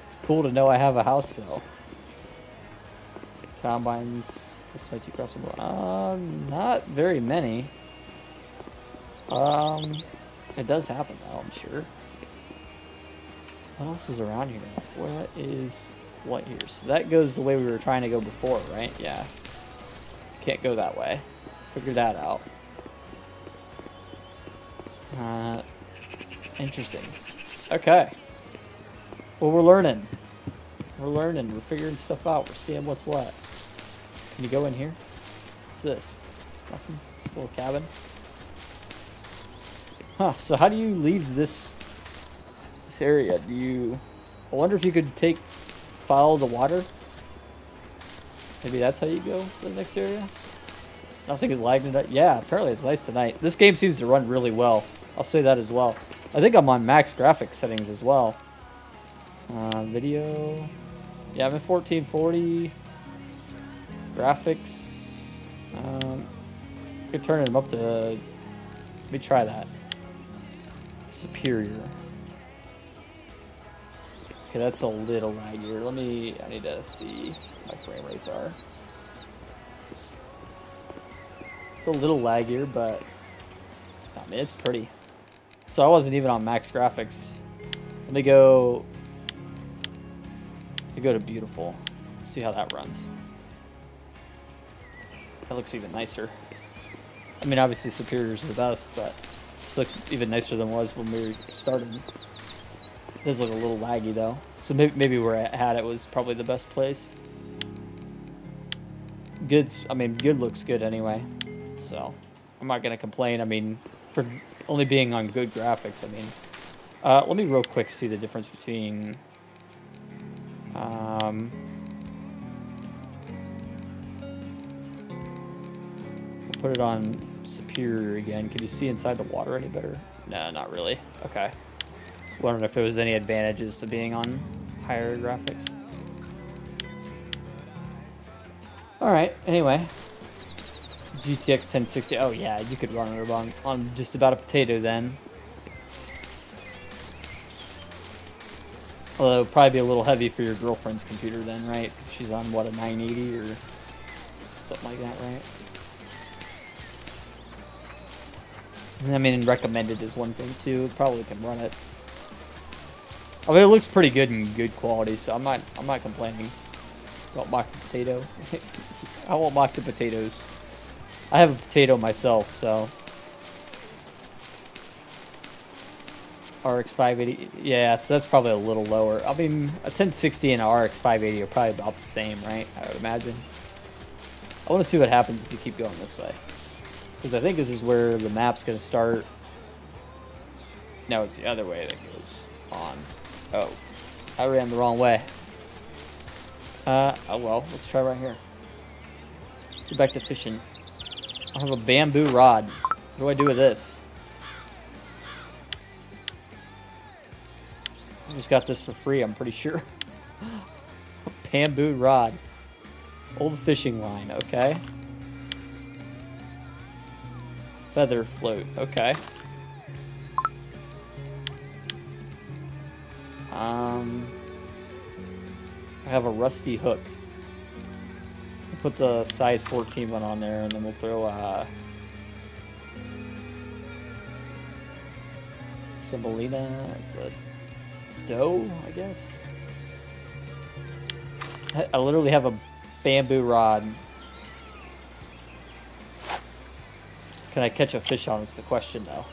It's cool to know I have a house, though. Combines, this way to cross Um, not very many. Um, it does happen, though, I'm sure. What else is around here? What is what here? So that goes the way we were trying to go before, right? Yeah. Can't go that way. Figure that out. Uh, interesting. Okay. Well, we're learning. We're learning. We're figuring stuff out. We're seeing what's what. Can you go in here? What's this? Nothing? Still a cabin? Huh, so how do you leave this this area? Do you... I wonder if you could take... Follow the water? Maybe that's how you go to the next area? Nothing is lagging tonight. Yeah, apparently it's nice tonight. This game seems to run really well. I'll say that as well. I think I'm on max graphics settings as well. Uh, video. Yeah, I'm at 1440. Graphics. Um, I could turn them up to. Let me try that. Superior. Okay, that's a little laggier. Let me. I need to see my frame rates are. It's a little laggier, but I mean it's pretty. So I wasn't even on max graphics. Let me go. Let me go to beautiful. See how that runs. That looks even nicer. I mean, obviously Superior is the best, but this looks even nicer than it was when we started. It does look a little laggy though. So maybe, maybe where I had it was probably the best place. Good, I mean, good looks good anyway. So I'm not gonna complain. I mean, for only being on good graphics. I mean, uh, let me real quick see the difference between. Um, put it on superior again. Can you see inside the water any better? No, not really. Okay. Wondering if there was any advantages to being on higher graphics. All right. Anyway, GTX 1060. Oh yeah, you could run it on, on just about a potato then. Although probably be a little heavy for your girlfriend's computer then, right? She's on what a 980 or something like that, right? I mean, recommended is one thing too. Probably can run it. I mean, it looks pretty good and good quality, so I'm not I'm not complaining. Don't mock the potato. I won't mock the potatoes. I have a potato myself, so. RX 580, yeah, so that's probably a little lower. I mean, a 1060 and a RX 580 are probably about the same, right? I would imagine. I want to see what happens if you keep going this way. Because I think this is where the map's going to start. No, it's the other way that goes on. Oh, I ran the wrong way. Uh, oh well, let's try right here. Get back to fishing. I have a bamboo rod. What do I do with this? I just got this for free, I'm pretty sure. bamboo rod. Old fishing line, okay. Feather float, okay. Um, I have a rusty hook put the size 14 one on there, and then we'll throw uh, Semolina. It's a dough, I guess. I literally have a bamboo rod. Can I catch a fish on? It's the question, though.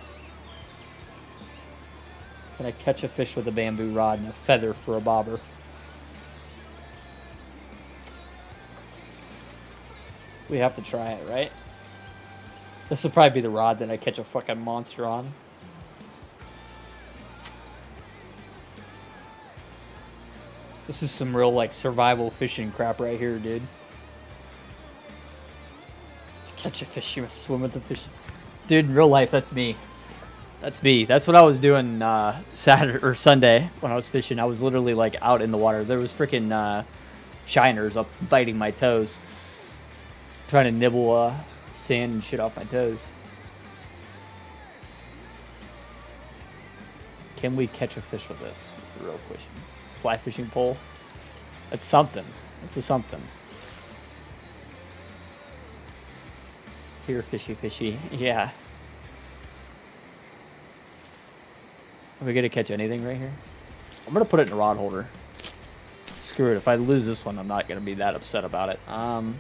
Can I catch a fish with a bamboo rod and a feather for a bobber? We have to try it, right? This will probably be the rod that I catch a fucking monster on. This is some real, like, survival fishing crap right here, dude. To catch a fish, you must swim with the fishes. Dude, in real life, that's me. That's me. That's what I was doing uh, Saturday or Sunday when I was fishing. I was literally, like, out in the water. There was freaking uh, shiners up biting my toes trying to nibble uh, sand and shit off my toes. Can we catch a fish with this? It's a real question. Fly fishing pole? It's something. It's a something. Here, fishy, fishy. Yeah. Are we gonna catch anything right here? I'm gonna put it in a rod holder. Screw it. If I lose this one, I'm not gonna be that upset about it. Um.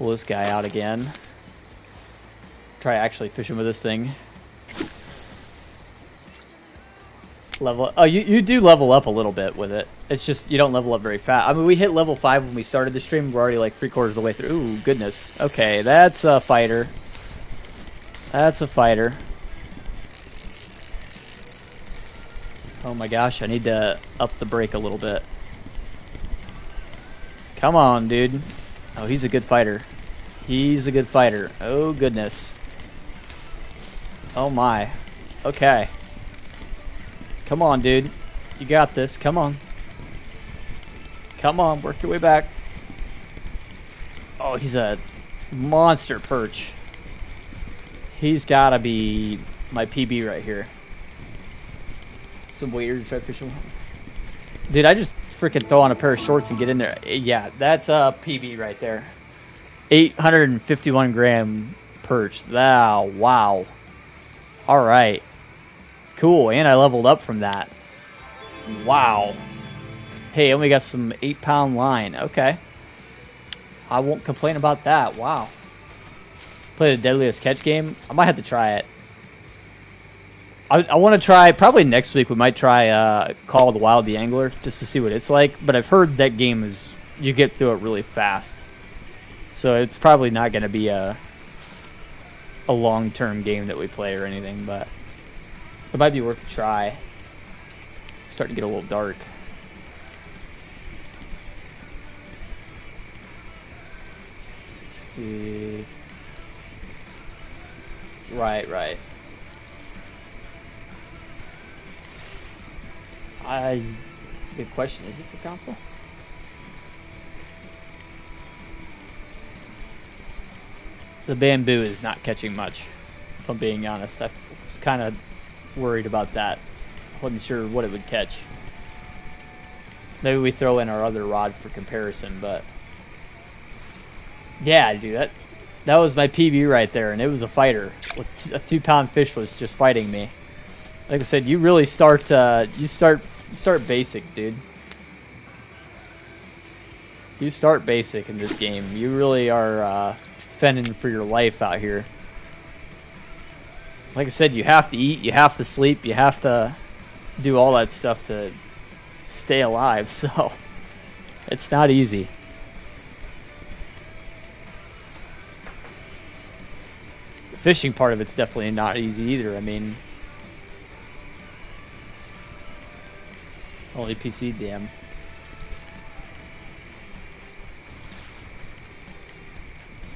pull this guy out again. Try actually fishing with this thing. Level. Oh, you, you do level up a little bit with it. It's just you don't level up very fast. I mean, we hit level 5 when we started the stream. We're already like three quarters of the way through. Ooh, goodness. Okay, that's a fighter. That's a fighter. Oh my gosh, I need to up the brake a little bit. Come on, dude. Oh, he's a good fighter. He's a good fighter. Oh, goodness. Oh, my. Okay. Come on, dude. You got this. Come on. Come on, work your way back. Oh, he's a monster perch. He's got to be my PB right here. Some waiter to try fishing. Dude, I just freaking throw on a pair of shorts and get in there. Eh, yeah, that's a PB right there. 851 gram perch. Wow, wow. All right. Cool, and I leveled up from that. Wow. Hey, and we got some 8 pound line. Okay. I won't complain about that. Wow. Play the Deadliest Catch game. I might have to try it. I, I want to try, probably next week we might try uh, Call of the Wild the Angler, just to see what it's like. But I've heard that game is, you get through it really fast. So it's probably not going to be a, a long-term game that we play or anything, but it might be worth a try. It's starting to get a little dark. Sixty. Right, right. I. It's a good question. Is it for console? The bamboo is not catching much, if I'm being honest. I was kind of worried about that. Wasn't sure what it would catch. Maybe we throw in our other rod for comparison, but yeah, dude, that that was my PB right there, and it was a fighter. A two-pound fish was just fighting me. Like I said, you really start uh, you start start basic, dude. You start basic in this game. You really are uh, fending for your life out here. Like I said, you have to eat, you have to sleep, you have to do all that stuff to stay alive, so it's not easy. Fishing part of it's definitely not easy either. I mean, only PC damn.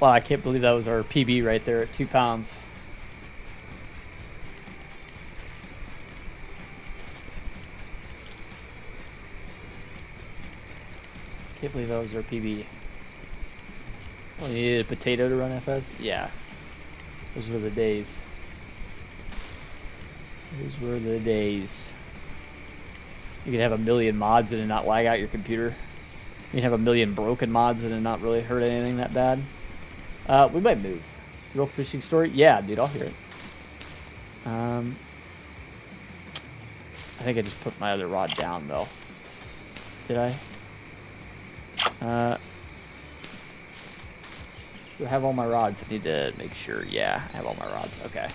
Wow, I can't believe that was our PB right there at two pounds. Can't believe that was our PB. You needed a potato to run FS? Yeah. Those were the days. Those were the days. You could have a million mods and not lag out your computer. You can have a million broken mods and it not really hurt anything that bad. Uh, we might move. Real fishing story? Yeah, dude, I'll hear it. Um, I think I just put my other rod down, though. Did I? Uh, do I have all my rods? I need to make sure. Yeah, I have all my rods. Okay.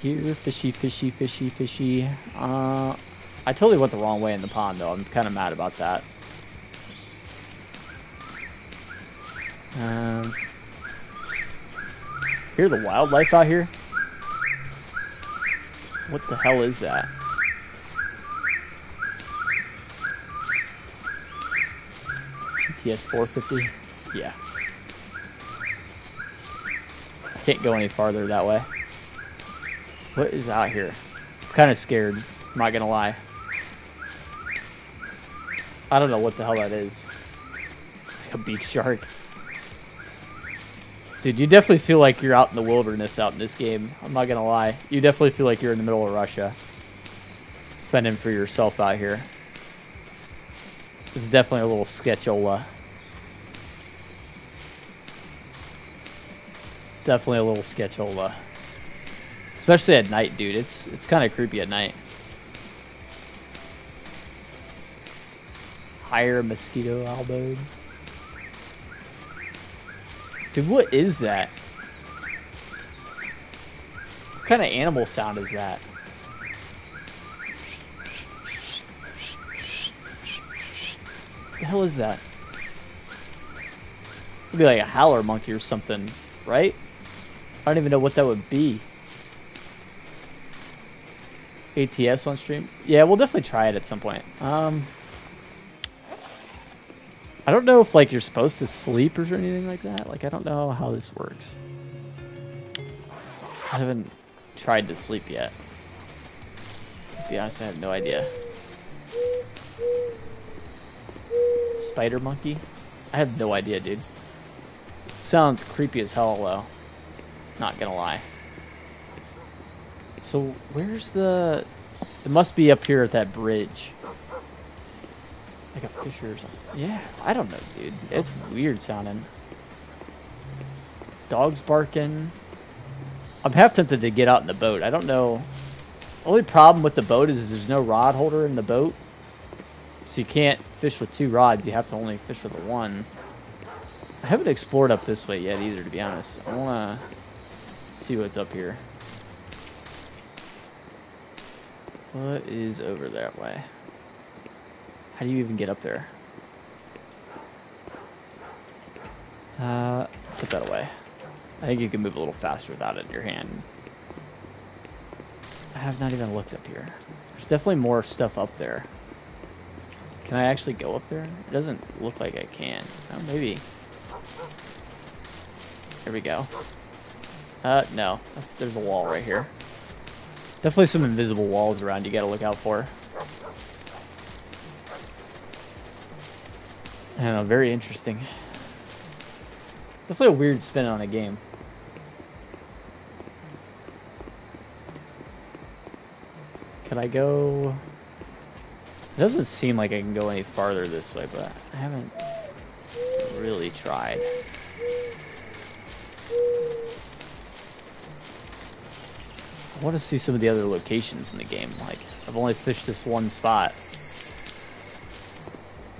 Here, fishy, fishy, fishy, fishy. Uh, I totally went the wrong way in the pond, though. I'm kind of mad about that. Um, hear the wildlife out here? What the hell is that? GTS 450? Yeah. I can't go any farther that way. What is out here? I'm kind of scared. I'm not gonna lie. I don't know what the hell that is. A beach shark. Dude, you definitely feel like you're out in the wilderness out in this game. I'm not gonna lie. You definitely feel like you're in the middle of Russia. Fending for yourself out here. It's definitely a little sketchola. Definitely a little sketchola. Especially at night, dude. It's it's kind of creepy at night. Higher mosquito elbow. Dude, what is that? What kind of animal sound is that? What the hell is that? It'd be like a howler monkey or something, right? I don't even know what that would be. ATS on stream? Yeah, we'll definitely try it at some point. Um, I don't know if like you're supposed to sleep or anything like that. Like I don't know how this works. I haven't tried to sleep yet. To be honest, I have no idea. Spider monkey? I have no idea, dude. Sounds creepy as hell, though. Not gonna lie. So, where's the... It must be up here at that bridge. Like a fisher or something. Yeah, I don't know, dude. It's weird sounding. Dogs barking. I'm half tempted to get out in the boat. I don't know. Only problem with the boat is there's no rod holder in the boat. So you can't fish with two rods. You have to only fish with the one. I haven't explored up this way yet either, to be honest. I want to see what's up here. What is over that way? How do you even get up there? Uh, put that away. I think you can move a little faster without it in your hand. I have not even looked up here. There's definitely more stuff up there. Can I actually go up there? It doesn't look like I can. Oh, maybe. Here we go. Uh, no. That's, there's a wall right here. Definitely some invisible walls around you gotta look out for. I don't know, very interesting. Definitely a weird spin on a game. Can I go... It doesn't seem like I can go any farther this way, but I haven't really tried. I want to see some of the other locations in the game. Like, I've only fished this one spot.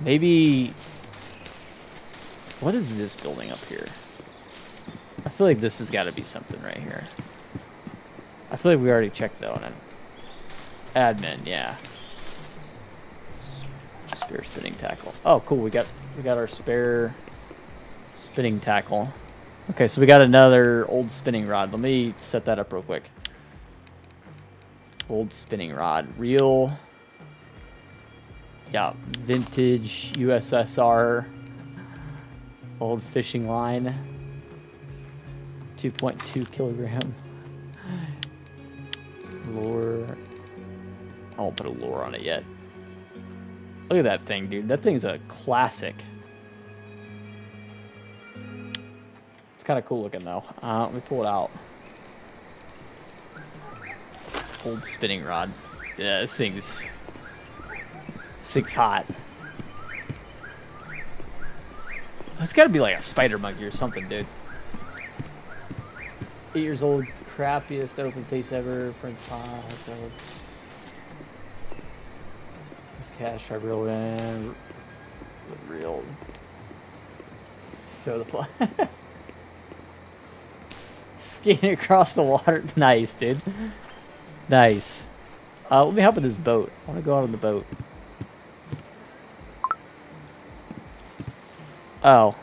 Maybe... What is this building up here? I feel like this has got to be something right here. I feel like we already checked that one. Admin, yeah. Spare spinning tackle. Oh, cool. We got we got our spare spinning tackle. Okay, so we got another old spinning rod. Let me set that up real quick. Old spinning rod. Reel. Yeah, vintage USSR. Old fishing line. 2.2 kilogram. Lure. I won't put a lure on it yet. Look at that thing, dude. That thing's a classic. It's kind of cool looking, though. Uh, let me pull it out. Old spinning rod. Uh, yeah, this thing's... This thing's hot. That's gotta be like a spider monkey or something, dude. Eight years old, crappiest open face ever. Friends pod. There's cash. Try real in. Real. Throw the plug. Skating across the water. Nice, dude. Nice. Uh, let me help with this boat. I want to go out on the boat. Oh.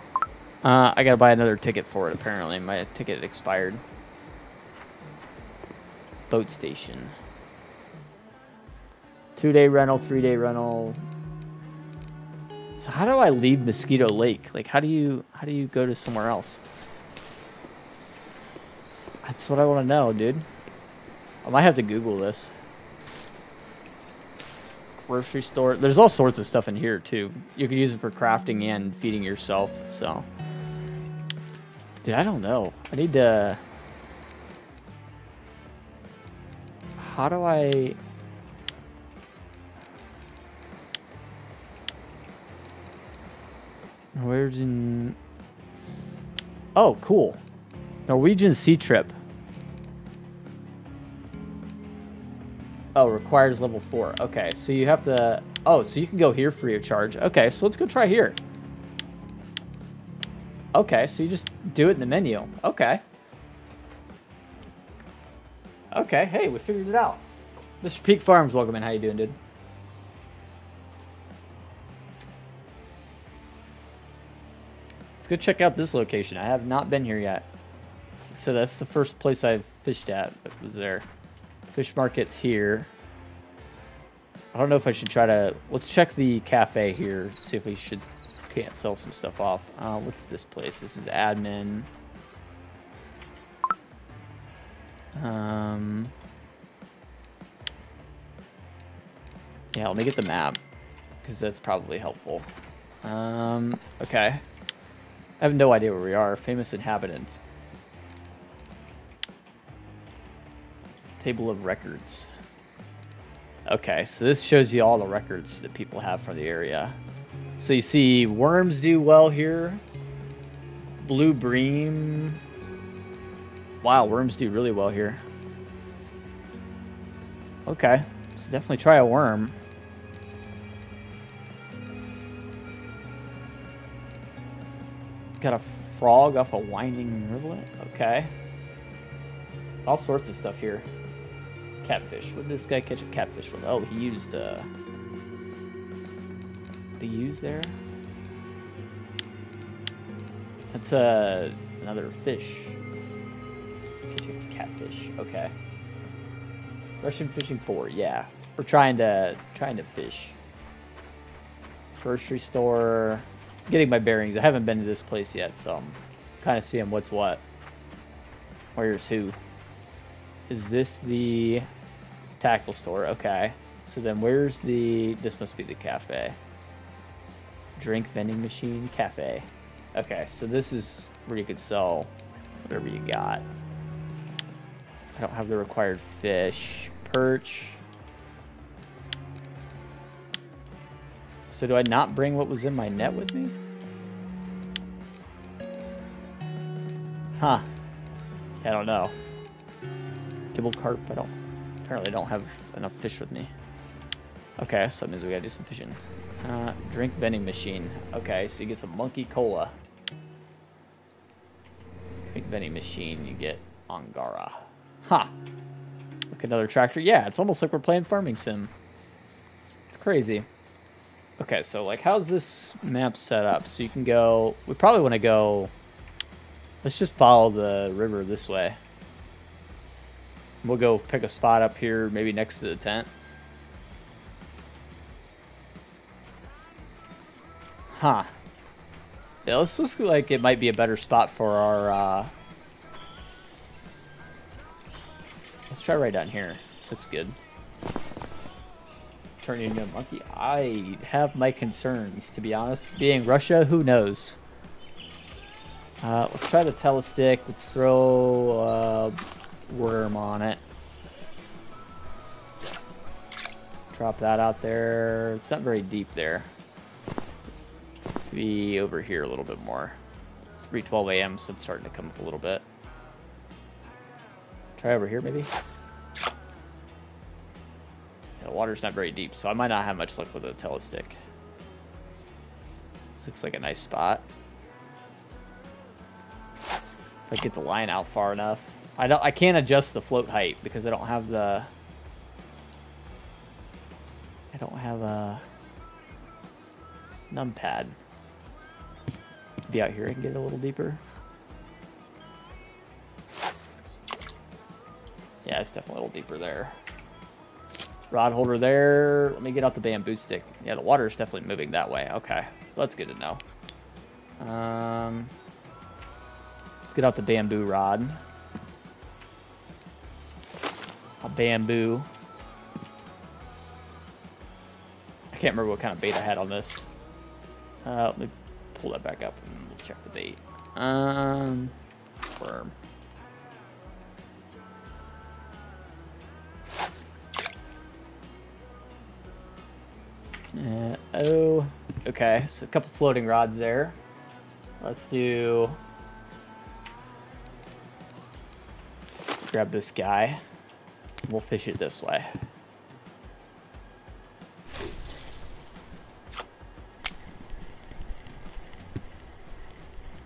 Uh, I gotta buy another ticket for it, apparently. My ticket expired. Boat station. Two-day rental, three-day rental. So how do I leave Mosquito Lake? Like, how do you how do you go to somewhere else? That's what I want to know, dude. I might have to Google this. Grocery store. There's all sorts of stuff in here, too. You can use it for crafting and feeding yourself, so... Dude, I don't know. I need to... How do I... Norwegian... Oh, cool. Norwegian sea trip. Oh, requires level 4. Okay, so you have to... Oh, so you can go here free of charge. Okay, so let's go try here. Okay, so you just do it in the menu. Okay. Okay, hey, we figured it out. Mr. Peak Farms, welcome in. How you doing, dude? Let's go check out this location. I have not been here yet. So that's the first place I've fished at, was there. Fish market's here. I don't know if I should try to. Let's check the cafe here. See if we should can't sell some stuff off. Uh, what's this place? This is admin. Um. Yeah, let me get the map because that's probably helpful. Um. Okay. I have no idea where we are. Famous inhabitants. Table of records. Okay, so this shows you all the records that people have for the area. So you see worms do well here. Blue bream. Wow, worms do really well here. Okay, so definitely try a worm. Got a frog off a winding rivulet. Okay. All sorts of stuff here. Catfish. Did this guy catch a catfish with? Oh, he used, uh... Did he use there? That's, uh, another fish. Catch a catfish. Okay. Russian fishing four, yeah. We're trying to, trying to fish. Grocery store. Getting my bearings. I haven't been to this place yet, so I'm kind of seeing what's what. Where's who? Is this the tackle store? Okay. So then where's the... This must be the cafe. Drink vending machine, cafe. Okay, so this is where you could sell whatever you got. I don't have the required fish. Perch. So do I not bring what was in my net with me? Huh. I don't know. Kibble carp, I don't apparently don't have enough fish with me. Okay, so that means we gotta do some fishing. Uh, drink vending machine. Okay, so you get some monkey cola. Drink vending machine, you get Angara. Ha! Look, another tractor. Yeah, it's almost like we're playing Farming Sim. It's crazy. Okay, so like, how's this map set up? So you can go, we probably want to go, let's just follow the river this way. We'll go pick a spot up here, maybe next to the tent. Huh. Yeah, this looks like it might be a better spot for our, uh... Let's try right down here. This looks good Turning into a monkey? I have my concerns, to be honest. Being Russia, who knows? Uh, let's try the telestick. Let's throw a worm on it. Drop that out there. It's not very deep there. Be over here a little bit more. 3.12 a.m. so it's starting to come up a little bit. Try over here, maybe? The water's not very deep, so I might not have much luck with a telestick. looks like a nice spot. If I get the line out far enough. I don't I can't adjust the float height because I don't have the I don't have a numpad. Be out here and get a little deeper. Yeah, it's definitely a little deeper there. Rod holder there. Let me get out the bamboo stick. Yeah, the water is definitely moving that way. Okay, so that's good to know. Um, let's get out the bamboo rod. A bamboo. I can't remember what kind of bait I had on this. Uh, let me pull that back up and we'll check the bait. Um, worm. Uh, oh, okay. So a couple floating rods there. Let's do... Grab this guy. We'll fish it this way.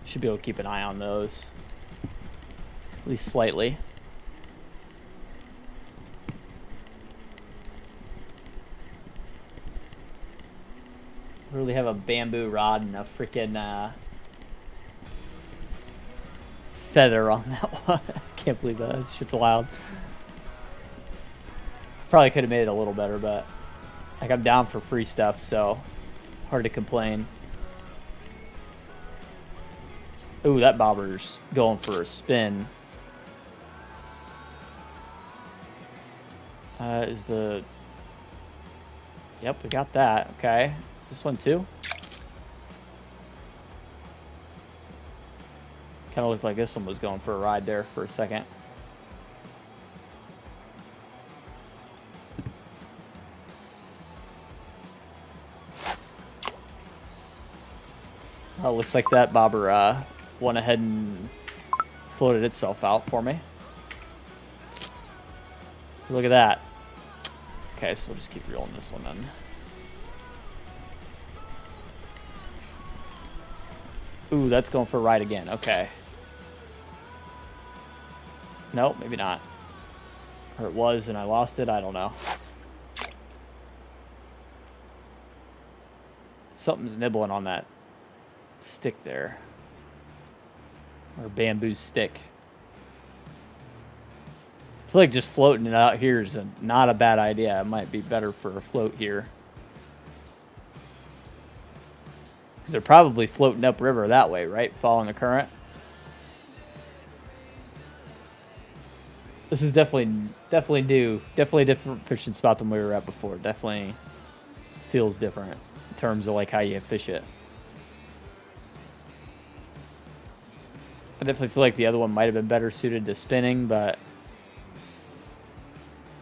Should be able to keep an eye on those. At least slightly. really have a bamboo rod and a freaking uh, feather on that one. I can't believe that. This shit's wild. Probably could have made it a little better, but Like, I'm down for free stuff, so hard to complain. Ooh, that bobber's going for a spin. Uh, is the... Yep, we got that. Okay. Is this one too? Kind of looked like this one was going for a ride there for a second. Oh, looks like that bobber uh, went ahead and floated itself out for me. Look at that. Okay, so we'll just keep reeling this one then. Ooh, that's going for a ride again. Okay. Nope, maybe not. Or it was and I lost it. I don't know. Something's nibbling on that stick there. Or bamboo stick. I feel like just floating it out here is a, not a bad idea. It might be better for a float here. Because they're probably floating upriver that way, right? Following the current. This is definitely definitely new. Definitely different fishing spot than we were at before. Definitely feels different in terms of like how you fish it. I definitely feel like the other one might have been better suited to spinning, but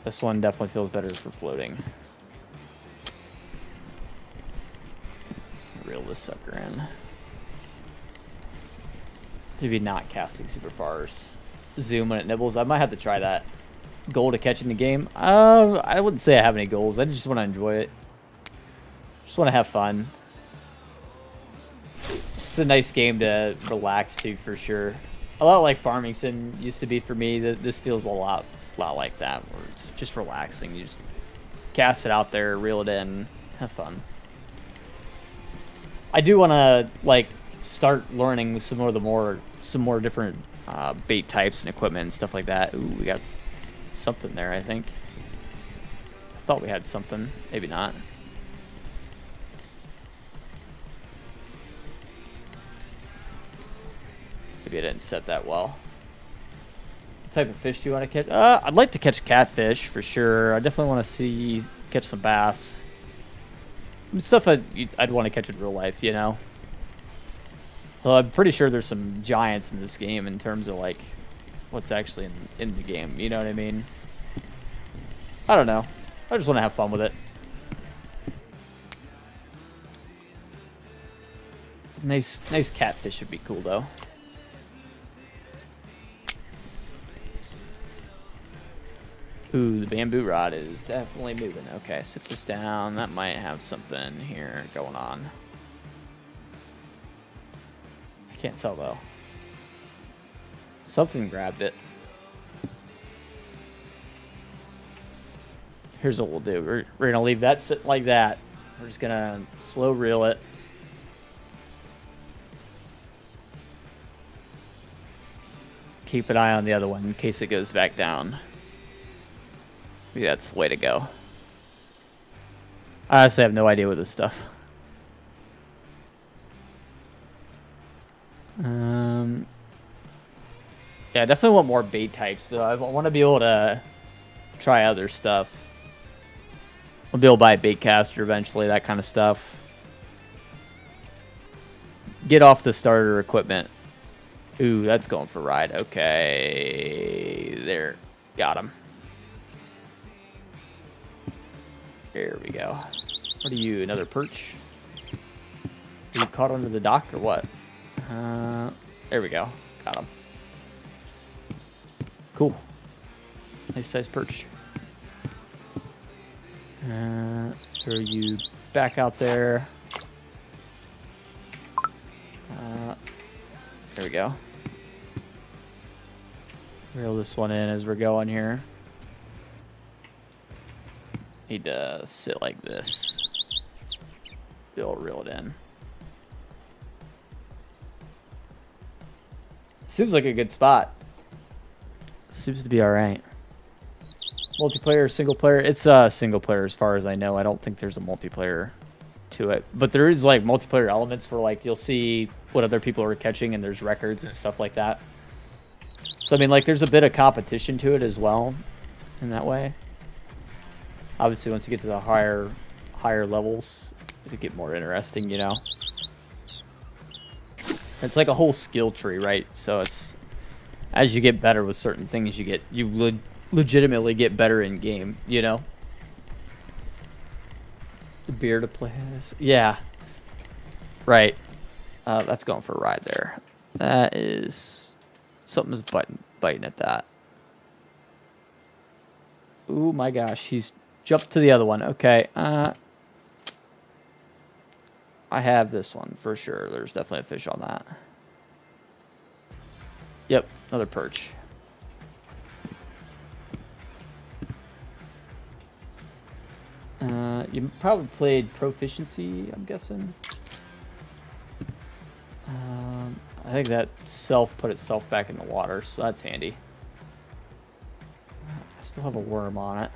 this one definitely feels better for floating. Reel this sucker in. Maybe not casting super fars zoom when it nibbles. I might have to try that. Goal to catch in the game? Uh, I wouldn't say I have any goals. I just want to enjoy it. Just want to have fun. A nice game to relax to, for sure. A lot like Farming Sim used to be for me. This feels a lot, lot like that, where it's just relaxing. You just cast it out there, reel it in, have fun. I do want to like start learning some more of the more some more different uh, bait types and equipment and stuff like that. Ooh, we got something there, I think. I thought we had something. Maybe not. Maybe I didn't set that well. What type of fish do you want to catch? Uh, I'd like to catch catfish for sure. I definitely want to see catch some bass. Stuff I'd, I'd want to catch in real life, you know? Well, I'm pretty sure there's some giants in this game in terms of like what's actually in, in the game. You know what I mean? I don't know. I just want to have fun with it. Nice, nice catfish would be cool though. Ooh, the bamboo rod is definitely moving. Okay, sit this down. That might have something here going on. I can't tell though. Something grabbed it. Here's what we'll do. We're, we're gonna leave that sit like that. We're just gonna slow reel it. Keep an eye on the other one in case it goes back down. Maybe that's the way to go. I honestly have no idea with this stuff. Um, yeah, I definitely want more bait types, though. I want to be able to try other stuff. I'll be able to buy a bait caster eventually, that kind of stuff. Get off the starter equipment. Ooh, that's going for ride. Okay. There. Got him. There we go. What are you, another perch? Are you caught under the dock or what? Uh, there we go. Got him. Cool. Nice size perch. Uh, throw you back out there. Uh, there we go. Reel this one in as we're going here. Need to sit like this. Be able reel it in. Seems like a good spot. Seems to be alright. Multiplayer, single player. It's uh single player as far as I know. I don't think there's a multiplayer to it, but there is like multiplayer elements where like you'll see what other people are catching and there's records and stuff like that. So I mean, like there's a bit of competition to it as well, in that way. Obviously, once you get to the higher higher levels, it'll get more interesting, you know. It's like a whole skill tree, right? So it's as you get better with certain things, you get you le legitimately get better in game, you know. The Beer to play as, yeah, right. Uh, that's going for a ride there. That is something's biting biting at that. Oh my gosh, he's jumped to the other one. Okay, uh, I have this one for sure. There's definitely a fish on that. Yep, another perch. Uh, you probably played Proficiency, I'm guessing. Um, I think that self put itself back in the water, so that's handy. I still have a worm on it.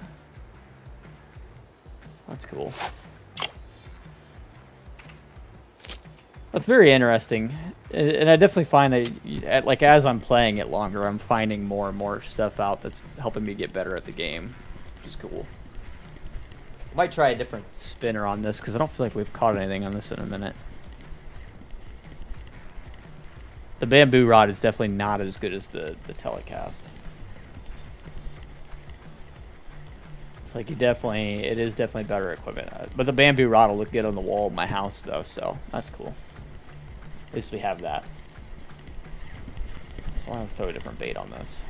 That's cool. That's very interesting, and I definitely find that, like, as I'm playing it longer, I'm finding more and more stuff out that's helping me get better at the game, which is cool. I might try a different spinner on this, because I don't feel like we've caught anything on this in a minute. The bamboo rod is definitely not as good as the, the telecast. It's like you definitely, it is definitely better equipment. But the bamboo rod will look good on the wall of my house, though, so that's cool. At least we have that. I want to throw a different bait on this.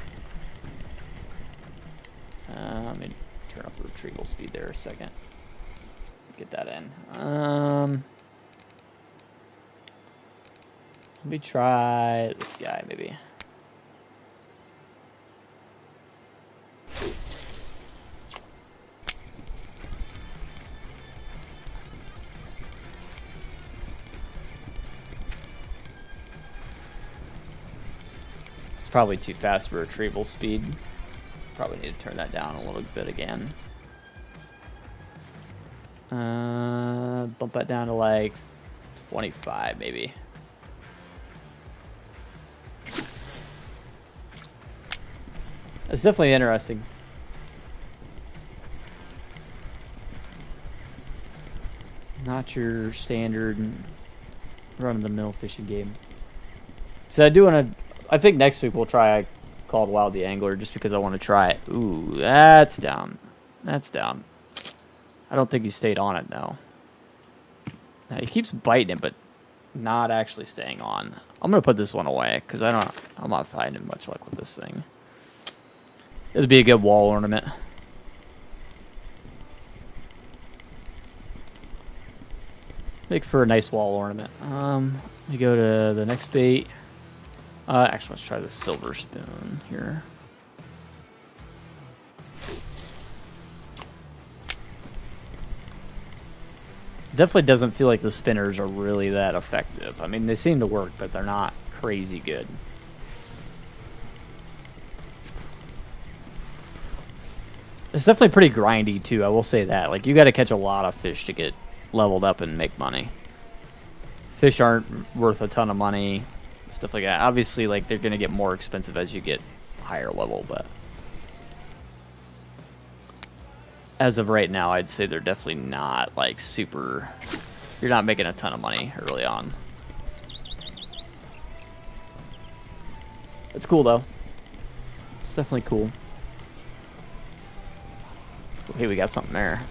Uh, let me turn up the retrieval speed there a second. Get that in. Um, let me try this guy, maybe. Probably too fast for retrieval speed. Probably need to turn that down a little bit again. Uh, bump that down to like 25 maybe. It's definitely interesting. Not your standard run-of-the-mill fishing game. So I do want to I think next week we'll try called Wild the Angler just because I want to try it. Ooh, that's down. That's down. I don't think he stayed on it though. Now, he keeps biting it, but not actually staying on. I'm gonna put this one away because I don't. I'm not finding much luck with this thing. It'd be a good wall ornament. Make for a nice wall ornament. Um, me go to the next bait. Uh, actually, let's try the silver spoon here. Definitely doesn't feel like the spinners are really that effective. I mean, they seem to work, but they're not crazy good. It's definitely pretty grindy, too. I will say that. Like, you got to catch a lot of fish to get leveled up and make money. Fish aren't worth a ton of money stuff like that. Obviously, like they're gonna get more expensive as you get higher level, but as of right now, I'd say they're definitely not like super. You're not making a ton of money early on. It's cool though. It's definitely cool. Oh, hey, we got something there.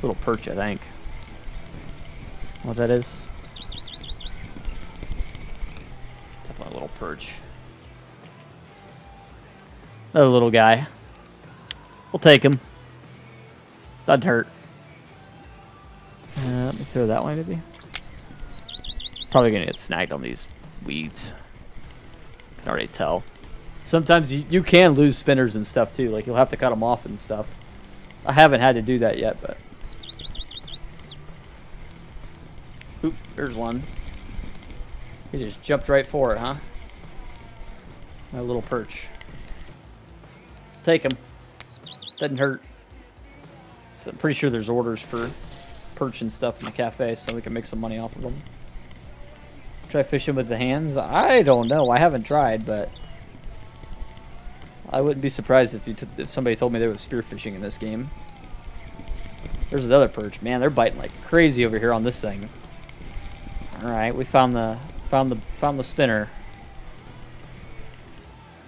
Little perch, I think. What that is? Little perch. Another little guy. We'll take him. Doesn't hurt. Uh, let me throw that way, maybe. Probably gonna get snagged on these weeds. Can already tell. Sometimes you, you can lose spinners and stuff too. Like you'll have to cut them off and stuff. I haven't had to do that yet, but. Oop, there's one. He just jumped right for it, huh? My little perch. Take him. Doesn't hurt. So I'm pretty sure there's orders for perch and stuff in the cafe, so we can make some money off of them. Try fishing with the hands? I don't know. I haven't tried, but I wouldn't be surprised if you if somebody told me there was spearfishing in this game. There's another perch. Man, they're biting like crazy over here on this thing. All right, we found the found the found the spinner.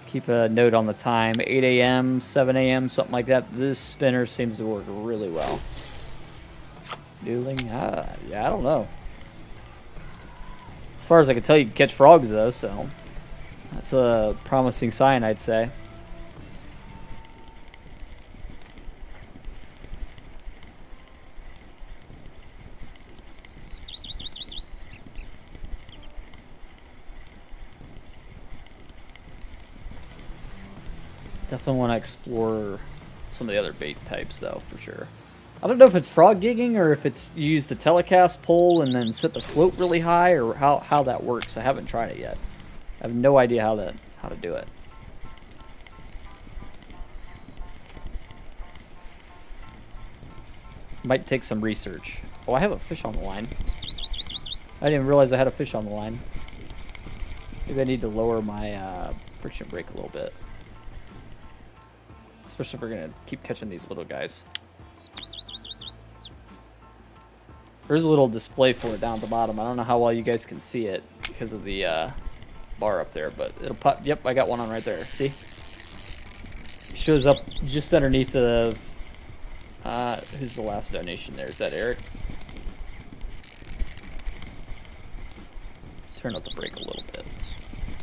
Keep a note on the time. 8 a.m., 7 a.m., something like that. This spinner seems to work really well. Noodling? Uh, yeah, I don't know. As far as I can tell, you can catch frogs, though, so that's a promising sign, I'd say. Definitely want to explore some of the other bait types, though, for sure. I don't know if it's frog gigging or if it's you use the telecast pole and then set the float really high or how, how that works. I haven't tried it yet. I have no idea how that how to do it. Might take some research. Oh, I have a fish on the line. I didn't realize I had a fish on the line. Maybe I need to lower my uh, friction brake a little bit. Especially if we're to keep catching these little guys. There's a little display for it down at the bottom. I don't know how well you guys can see it because of the uh, bar up there, but it'll pop. Yep, I got one on right there. See? Shows up just underneath the... Uh, who's the last donation there? Is that Eric? Turn up the brake a little bit.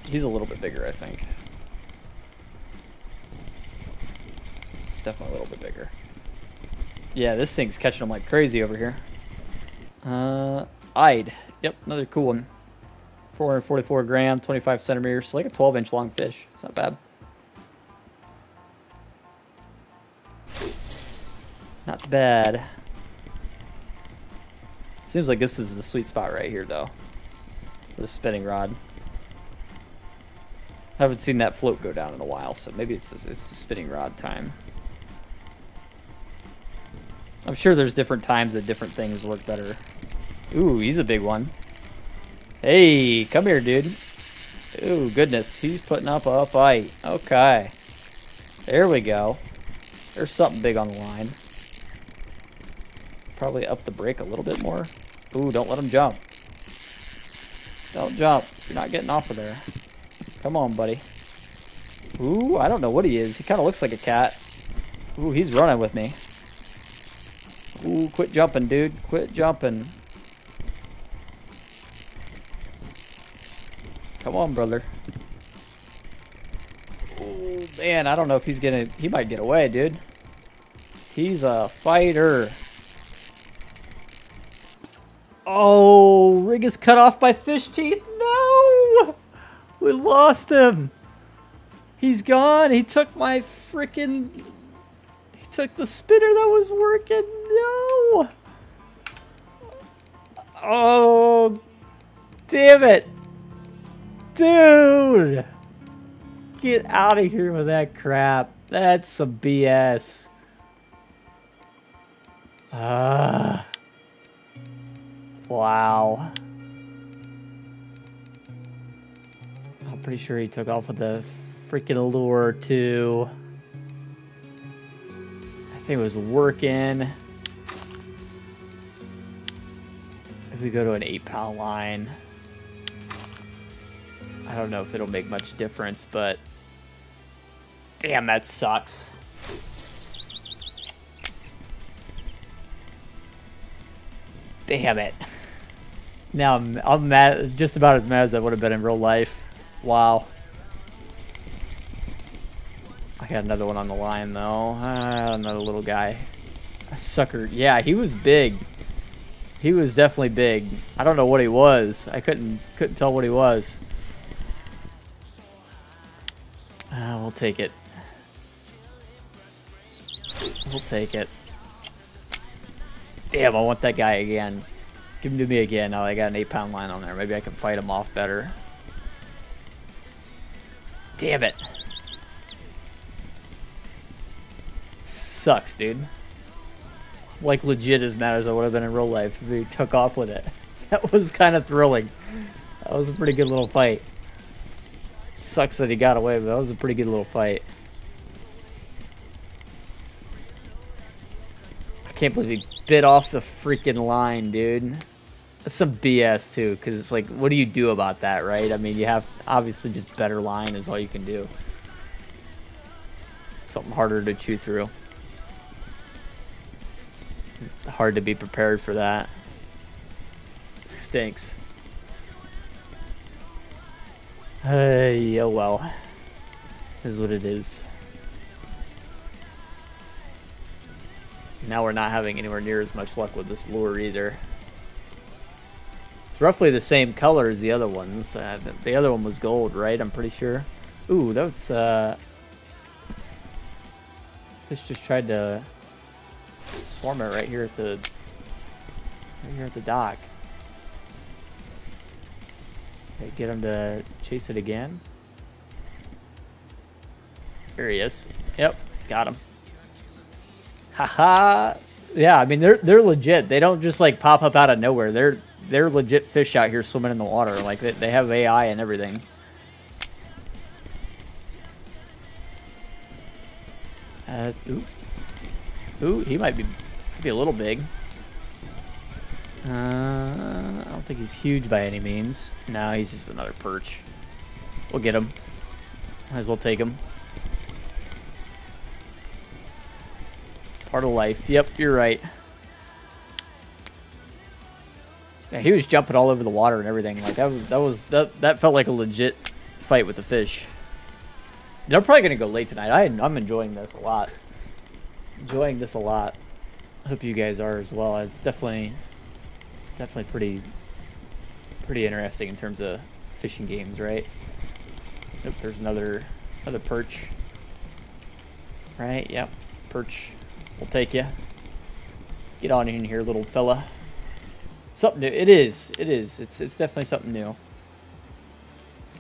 He's a little bit bigger, I think. Definitely a little bit bigger. Yeah, this thing's catching them like crazy over here. Uh, Ide. Yep, another cool one. 444 gram, 25 centimeters. Like a 12 inch long fish. It's not bad. Not bad. Seems like this is the sweet spot right here, though. The spinning rod. I haven't seen that float go down in a while, so maybe it's it's the spinning rod time. I'm sure there's different times that different things work better. Ooh, he's a big one. Hey, come here, dude. Ooh, goodness. He's putting up a fight. Okay. There we go. There's something big on the line. Probably up the brake a little bit more. Ooh, don't let him jump. Don't jump. You're not getting off of there. Come on, buddy. Ooh, I don't know what he is. He kind of looks like a cat. Ooh, he's running with me. Ooh, quit jumping, dude. Quit jumping. Come on, brother. Oh, man, I don't know if he's gonna... He might get away, dude. He's a fighter. Oh, rig is cut off by fish teeth. No! We lost him. He's gone. He took my freaking... He took the spinner that was working. No! Oh, damn it. Dude! Get out of here with that crap. That's some BS. Ah. Wow. I'm pretty sure he took off with the freaking lure too. I think it was working. If we go to an eight pound line. I don't know if it'll make much difference, but damn, that sucks. Damn it. Now I'm, I'm mad, just about as mad as I would have been in real life. Wow. I got another one on the line though. Ah, another little guy. A sucker. Yeah, he was big. He was definitely big. I don't know what he was. I couldn't couldn't tell what he was. Uh, we'll take it. We'll take it. Damn, I want that guy again. Give him to me again. Oh, I got an 8-pound line on there. Maybe I can fight him off better. Damn it. sucks, dude. Like legit as mad as I would have been in real life if he took off with it. That was kind of thrilling. That was a pretty good little fight. Sucks that he got away, but that was a pretty good little fight. I can't believe he bit off the freaking line, dude. That's some BS too, because it's like, what do you do about that, right? I mean, you have obviously just better line is all you can do. Something harder to chew through. Hard to be prepared for that. Stinks. Hey, oh well. Is what it is. Now we're not having anywhere near as much luck with this lure either. It's roughly the same color as the other ones. Uh, the other one was gold, right? I'm pretty sure. Ooh, that's, uh... Fish just tried to swarm it right here at the... Right here at the dock. Okay, get him to chase it again. There he is. Yep, got him. Haha. yeah, I mean they're they're legit. They don't just like pop up out of nowhere. They're they're legit fish out here swimming in the water. Like they, they have AI and everything. Uh. Ooh, he might be be a little big. Uh, I don't think he's huge by any means. No, he's just another perch. We'll get him. Might as well take him. Part of life. Yep, you're right. Yeah, he was jumping all over the water and everything. Like that was that was that that felt like a legit fight with the fish. They're probably gonna go late tonight. I I'm enjoying this a lot. Enjoying this a lot. Hope you guys are as well. It's definitely definitely pretty pretty interesting in terms of fishing games, right? Nope, there's another another perch. Right, yep. Perch. We'll take you. Get on in here, little fella. Something new. It is. It is. It's it's definitely something new.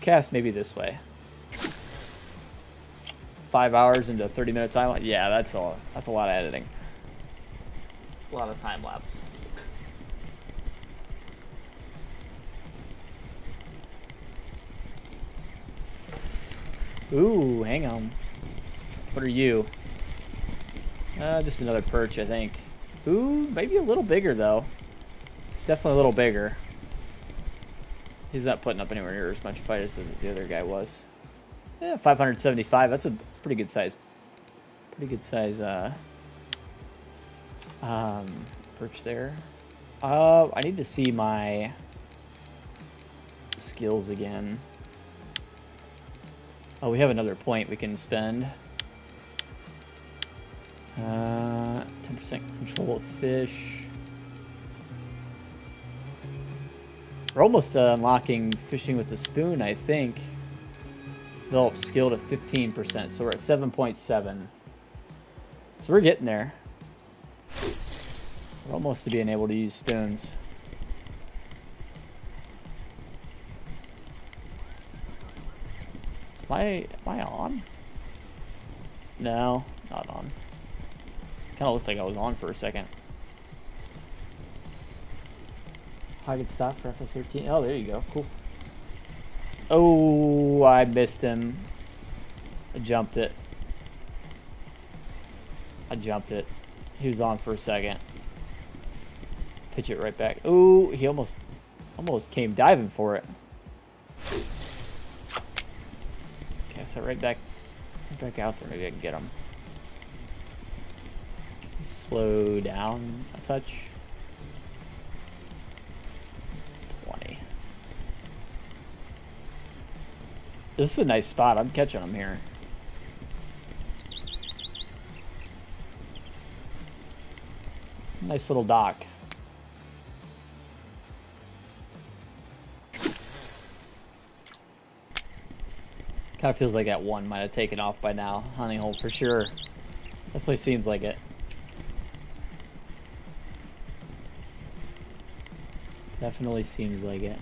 Cast maybe this way. Five hours into 30 minute time. Yeah, that's a that's a lot of editing. A lot of time lapse. Ooh, hang on. What are you? Uh, just another perch, I think. Ooh, maybe a little bigger, though. It's definitely a little bigger. He's not putting up anywhere near as much fight as the, the other guy was. Yeah, 575. That's a, that's a pretty good size. Pretty good size, uh, um, perch there. Uh, I need to see my skills again. Oh, we have another point we can spend. 10% uh, control of fish. We're almost uh, unlocking fishing with the spoon, I think. Develop skill to 15%, so we're at 7.7. .7. So we're getting there. We're almost to being able to use spoons. Am I, am I on? No, not on. Kind of looked like I was on for a second. Target stop for FS13. Oh, there you go. Cool. Oh, I missed him. I jumped it. I jumped it. He was on for a second. Pitch it right back. Oh, he almost almost came diving for it. Okay, so right back, right back out there. Maybe I can get him. Slow down a touch. This is a nice spot. I'm catching them here. Nice little dock. Kind of feels like that one might have taken off by now. Hunting hole for sure. Definitely seems like it. Definitely seems like it.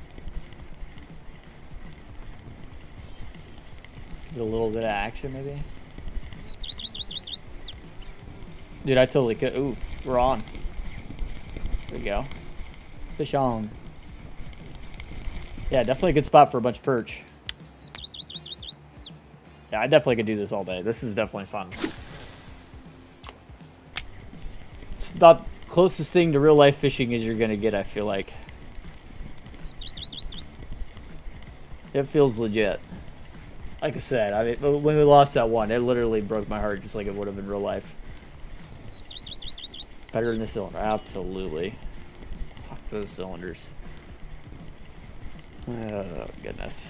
Get a little bit of action maybe. Dude, I totally could. Ooh, we're on. There we go. Fish on. Yeah, definitely a good spot for a bunch of perch. Yeah, I definitely could do this all day. This is definitely fun. It's about closest thing to real life fishing as you're gonna get, I feel like. It feels legit. Like I said, I mean, when we lost that one, it literally broke my heart just like it would have in real life. Better than the cylinder, absolutely. Fuck those cylinders. Oh, goodness.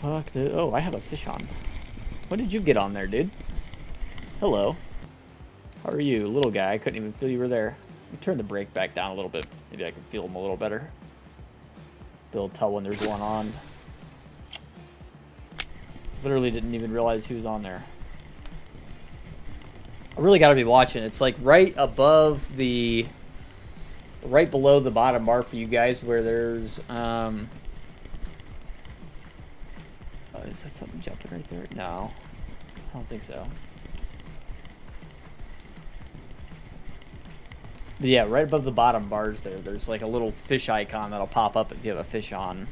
Fuck the... Oh, I have a fish on. What did you get on there, dude? Hello. How are you, little guy? I couldn't even feel you were there. Let me turn the brake back down a little bit. Maybe I can feel him a little better. Bill tell when there's one on. Literally didn't even realize he was on there. I really got to be watching. It's like right above the, right below the bottom bar for you guys where there's, um, oh, is that something jumping right there? No, I don't think so. But yeah, right above the bottom bars there, there's like a little fish icon that'll pop up if you have a fish on.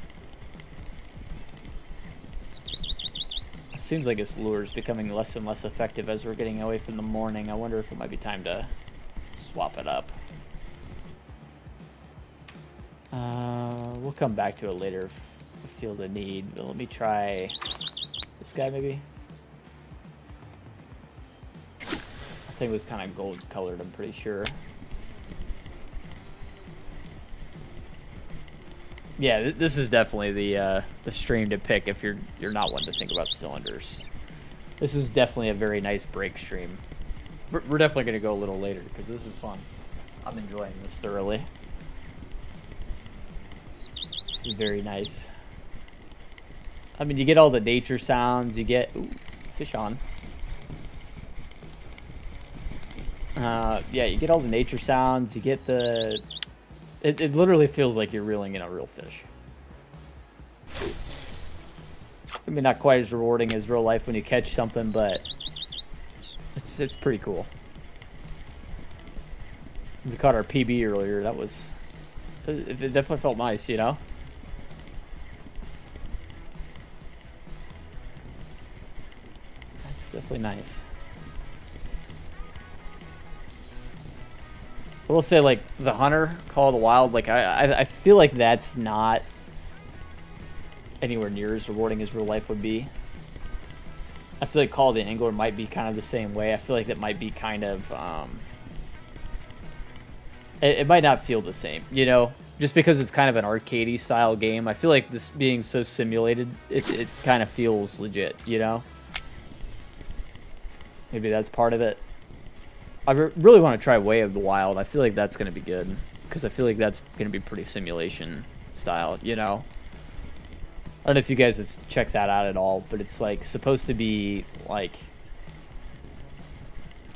Seems like this lure is becoming less and less effective as we're getting away from the morning. I wonder if it might be time to swap it up. Uh, we'll come back to it later if feel the need. But let me try this guy maybe. I think it was kind of gold colored, I'm pretty sure. Yeah, th this is definitely the uh, the stream to pick if you're you're not one to think about cylinders. This is definitely a very nice break stream. We're, we're definitely going to go a little later because this is fun. I'm enjoying this thoroughly. This is very nice. I mean, you get all the nature sounds. You get ooh, fish on. Uh, yeah, you get all the nature sounds. You get the it, it literally feels like you're reeling in a real fish. I mean, not quite as rewarding as real life when you catch something, but it's it's pretty cool. We caught our PB earlier. That was it, it definitely felt nice, you know. That's definitely nice. I will say, like, the Hunter, Call of the Wild, like, I, I, I feel like that's not anywhere near as rewarding as real life would be. I feel like Call of the Angler might be kind of the same way. I feel like that might be kind of, um, it, it might not feel the same, you know? Just because it's kind of an arcadey style game, I feel like this being so simulated, it, it kind of feels legit, you know? Maybe that's part of it. I re really want to try Way of the Wild. I feel like that's going to be good. Because I feel like that's going to be pretty simulation style, you know? I don't know if you guys have checked that out at all, but it's like supposed to be like...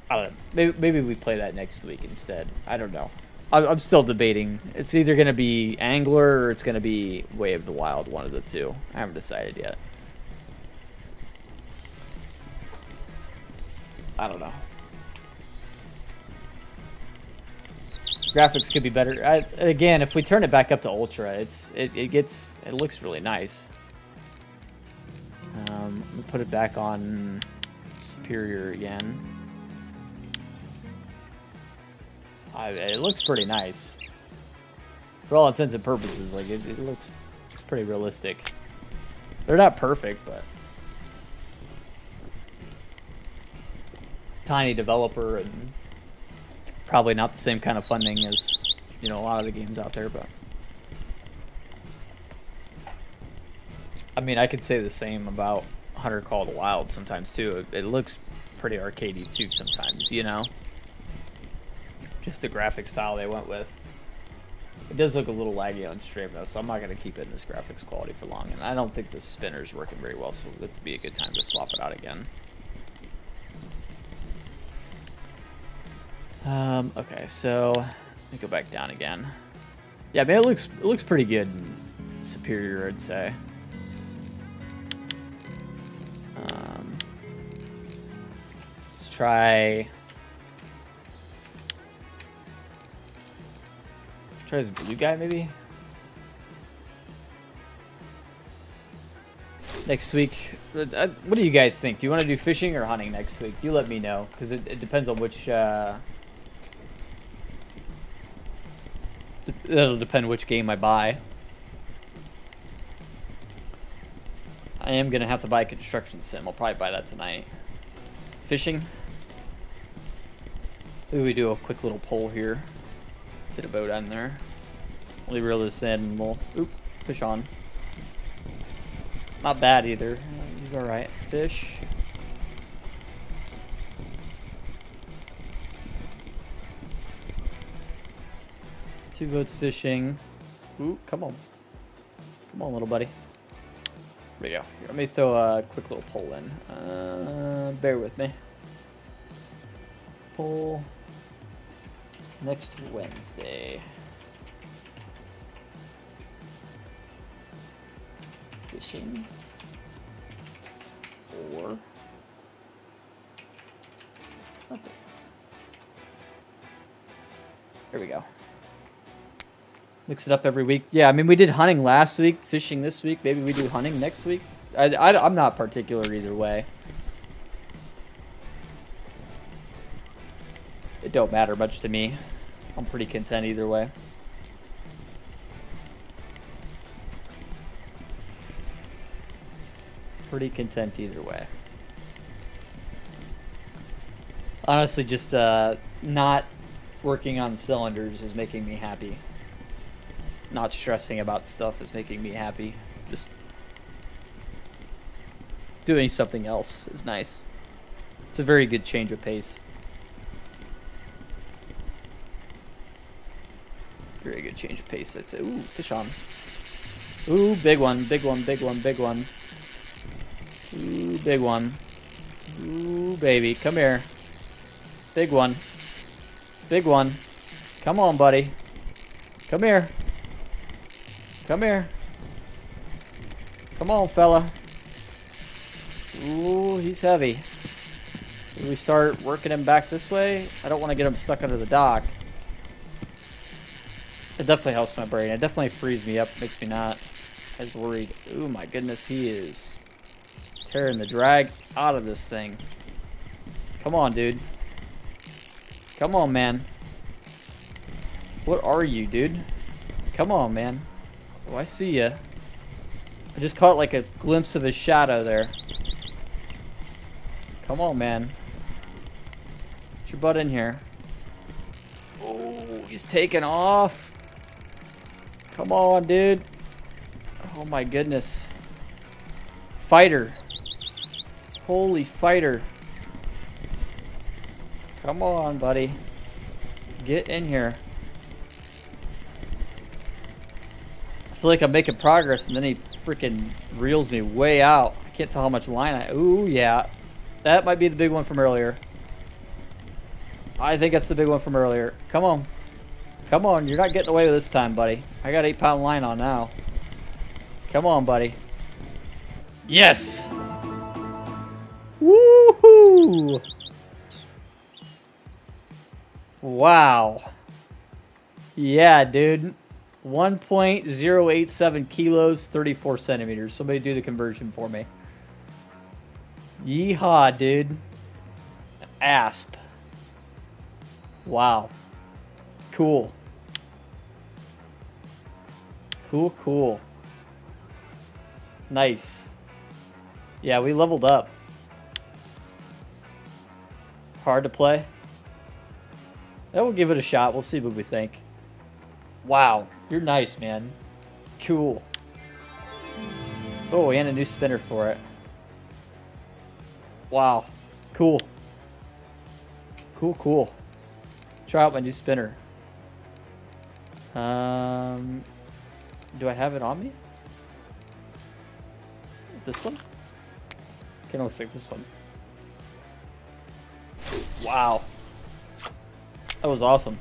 I don't know. Maybe, maybe we play that next week instead. I don't know. I'm still debating. It's either going to be Angler or it's going to be Way of the Wild, one of the two. I haven't decided yet. I don't know. Graphics could be better. I, again, if we turn it back up to ultra, it's it, it gets it looks really nice. Um, let me put it back on superior again. I, it looks pretty nice. For all intents and purposes, like it, it looks it's pretty realistic. They're not perfect, but tiny developer and probably not the same kind of funding as you know a lot of the games out there, but I mean I could say the same about Hunter Call the Wild sometimes too. It, it looks pretty arcadey too sometimes, you know. Just the graphic style they went with. It does look a little laggy on stream though, so I'm not gonna keep it in this graphics quality for long. And I don't think the spinner's working very well, so let's be a good time to swap it out again. Um, okay, so let me go back down again. Yeah, man, it looks it looks pretty good. Superior, I'd say. Um, let's try... Try this blue guy, maybe? Next week, uh, what do you guys think? Do you want to do fishing or hunting next week? You let me know, because it, it, depends on which... Uh, it'll depend which game I buy. I am going to have to buy a construction sim. I'll probably buy that tonight. Fishing. Maybe we do a quick little poll here. Get a boat on there. Only reel this in and we'll... Oop, fish on. Not bad either. He's alright. Fish. Two boats fishing. Ooh, come on. Come on, little buddy. There we go. Here, let me throw a quick little poll in. Uh, bear with me. Poll next Wednesday. Fishing or nothing. There we go. Mix it up every week. Yeah, I mean, we did hunting last week, fishing this week. Maybe we do hunting next week. I, I, I'm not particular either way. It don't matter much to me. I'm pretty content either way. Pretty content either way. Honestly, just uh, not working on cylinders is making me happy not stressing about stuff is making me happy. Just doing something else is nice. It's a very good change of pace. Very good change of pace. It's ooh, fish on. Ooh, big one, big one, big one, big one. Ooh, big one. Ooh, baby, come here. Big one. Big one. Come on, buddy. Come here. Come here. Come on, fella. Ooh, he's heavy. we start working him back this way? I don't want to get him stuck under the dock. It definitely helps my brain. It definitely frees me up. Makes me not as worried. Ooh, my goodness, he is tearing the drag out of this thing. Come on, dude. Come on, man. What are you, dude? Come on, man. Oh, I see ya. I just caught like a glimpse of his shadow there. Come on, man. Get your butt in here. Oh, he's taking off. Come on, dude. Oh my goodness. Fighter. Holy fighter. Come on, buddy. Get in here. Feel like I'm making progress, and then he freaking reels me way out. I can't tell how much line I... Ooh, yeah. That might be the big one from earlier. I think that's the big one from earlier. Come on. Come on, you're not getting away with this time, buddy. I got 8-pound line on now. Come on, buddy. Yes! Woohoo! Wow. Yeah, dude. 1.087 kilos, 34 centimeters. Somebody do the conversion for me. Yeehaw, dude. Asp. Wow. Cool. Cool, cool. Nice. Yeah, we leveled up. Hard to play. Yeah, we'll give it a shot. We'll see what we think. Wow. You're nice, man. Cool. Oh, and a new spinner for it. Wow. Cool. Cool, cool. Try out my new spinner. Um, do I have it on me? This one? Kind of looks like this one. Wow. That was awesome.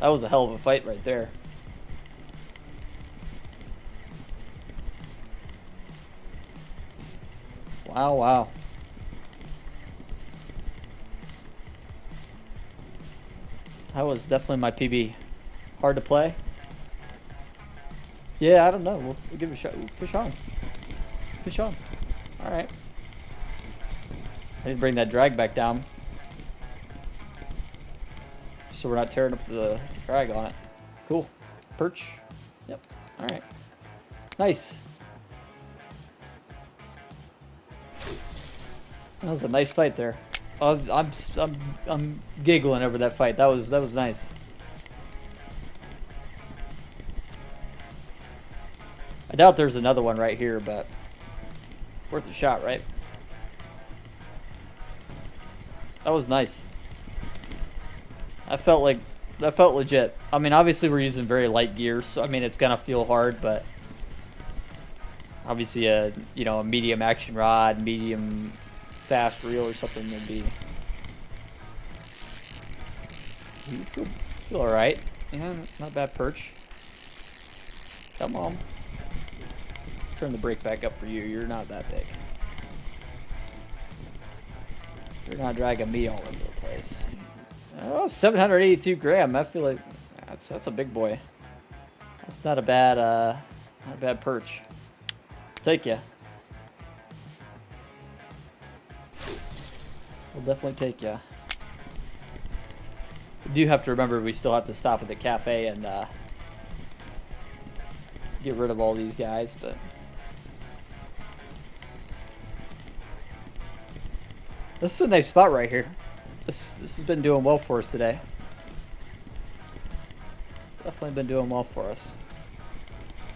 That was a hell of a fight right there. Wow, wow. That was definitely my PB. Hard to play. Yeah, I don't know. We'll, give it a shot. Push on. Push on. All right. I need to bring that drag back down. So we're not tearing up the drag on it. Cool. Perch. Yep. All right. Nice. That was a nice fight there. I'm I'm I'm giggling over that fight. That was that was nice. I doubt there's another one right here, but worth a shot, right? That was nice. I felt like that felt legit. I mean, obviously we're using very light gear, so I mean it's gonna feel hard, but obviously a you know a medium action rod, medium fast reel or something would be. You feel, feel all right. Yeah, not bad perch. Come on. Turn the brake back up for you. You're not that big. You're not dragging me all over the place. Oh, 782 gram. I feel like that's that's a big boy. That's not a bad uh, not a bad perch. Take you. We'll definitely take you. We do have to remember we still have to stop at the cafe and uh, get rid of all these guys, but. This is a nice spot right here. This this has been doing well for us today. Definitely been doing well for us.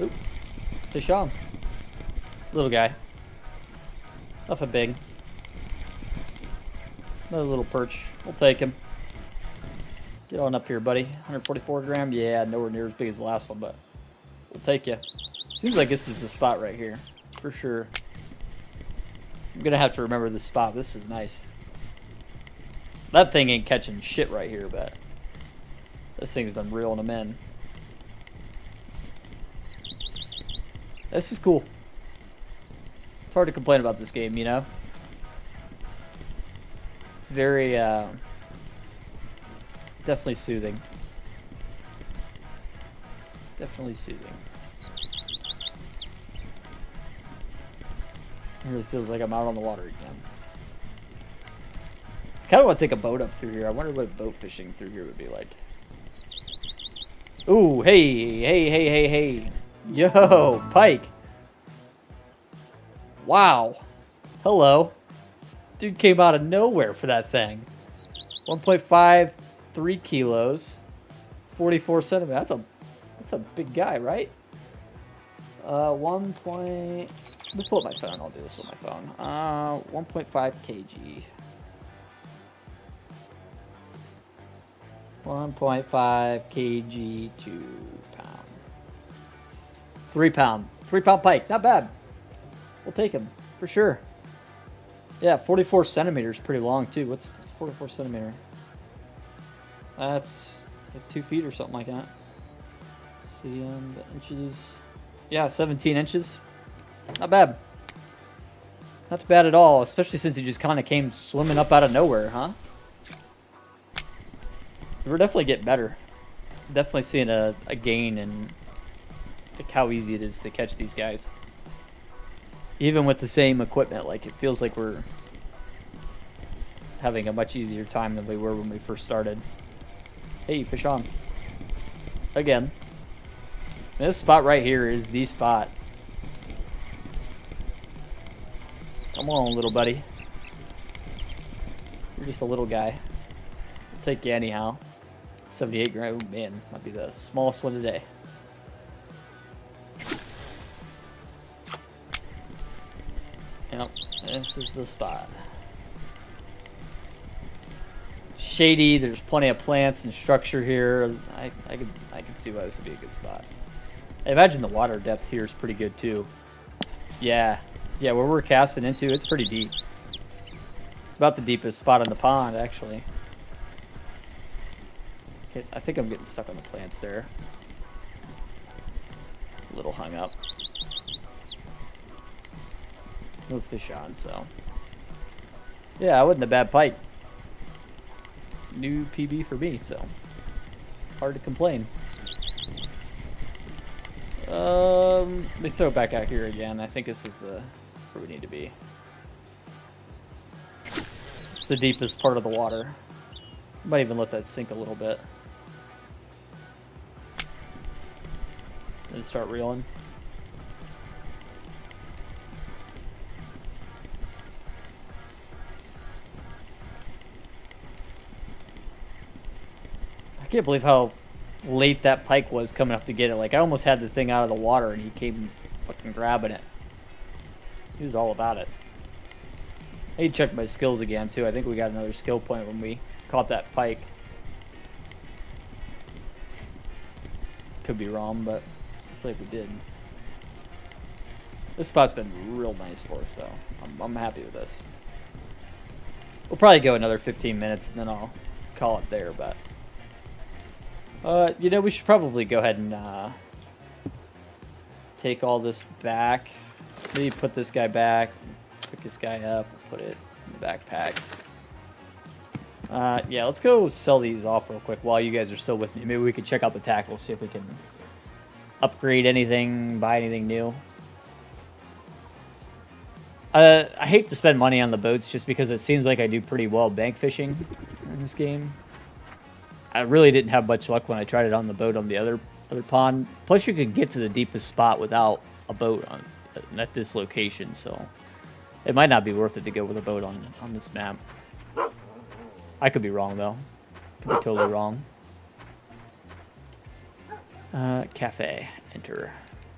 Oop. Fish on. Little guy. Nothing big. Another little perch. We'll take him. Get on up here, buddy. 144 gram. Yeah, nowhere near as big as the last one, but we'll take you. Seems like this is the spot right here. For sure. I'm going to have to remember this spot. This is nice. That thing ain't catching shit right here, but this thing's been reeling them in. This is cool. It's hard to complain about this game, you know? It's very, uh, definitely soothing. Definitely soothing. It really feels like I'm out on the water again. kind of want to take a boat up through here. I wonder what boat fishing through here would be like. Ooh, hey, hey, hey, hey, hey. Yo, pike. Wow. Hello. Dude came out of nowhere for that thing. 1.5, 3 kilos, 44 centimeters. That's a, that's a big guy, right? Uh, 1. Point, let me pull up my phone. I'll do this with my phone. Uh, 1.5 kg. 1.5 kg, 2 pounds. 3 pound. 3 pound pike. Not bad. We'll take him, for sure. Yeah, 44 centimeters, pretty long too. What's, what's 44 centimeter? That's like two feet or something like that. See um, the inches. Yeah, 17 inches. Not bad. Not bad at all, especially since he just kind of came swimming up out of nowhere, huh? We're definitely getting better. Definitely seeing a, a gain in like how easy it is to catch these guys. Even with the same equipment, like it feels like we're having a much easier time than we were when we first started. Hey, fish on. Again. This spot right here is the spot. Come on, little buddy. You're just a little guy. I'll take you anyhow. 78 gram. Oh, man, might be the smallest one today. Yep, this is the spot. Shady, there's plenty of plants and structure here. I, I, can, I can see why this would be a good spot. I imagine the water depth here is pretty good too. Yeah, yeah, where we're casting into, it's pretty deep. It's about the deepest spot in the pond, actually. I think I'm getting stuck on the plants there. A little hung up. No fish on, so. Yeah, I wasn't a bad pike. New PB for me, so. hard to complain. Um, let me throw it back out here again. I think this is the where we need to be. It's the deepest part of the water. Might even let that sink a little bit. And start reeling. Can't believe how late that pike was coming up to get it. Like, I almost had the thing out of the water and he came fucking grabbing it. He was all about it. I need to check my skills again, too. I think we got another skill point when we caught that pike. Could be wrong, but I feel like we did. This spot's been real nice for us, though. I'm, I'm happy with this. We'll probably go another 15 minutes, and then I'll call it there, but... Uh, you know, we should probably go ahead and, uh, take all this back. Maybe put this guy back, pick this guy up, put it in the backpack. Uh, yeah, let's go sell these off real quick while you guys are still with me. Maybe we can check out the tackle, see if we can upgrade anything, buy anything new. Uh, I hate to spend money on the boats just because it seems like I do pretty well bank fishing in this game. I really didn't have much luck when I tried it on the boat on the other other pond. Plus, you could get to the deepest spot without a boat on at this location, so it might not be worth it to go with a boat on on this map. I could be wrong though. Could be totally wrong. Uh, cafe. Enter.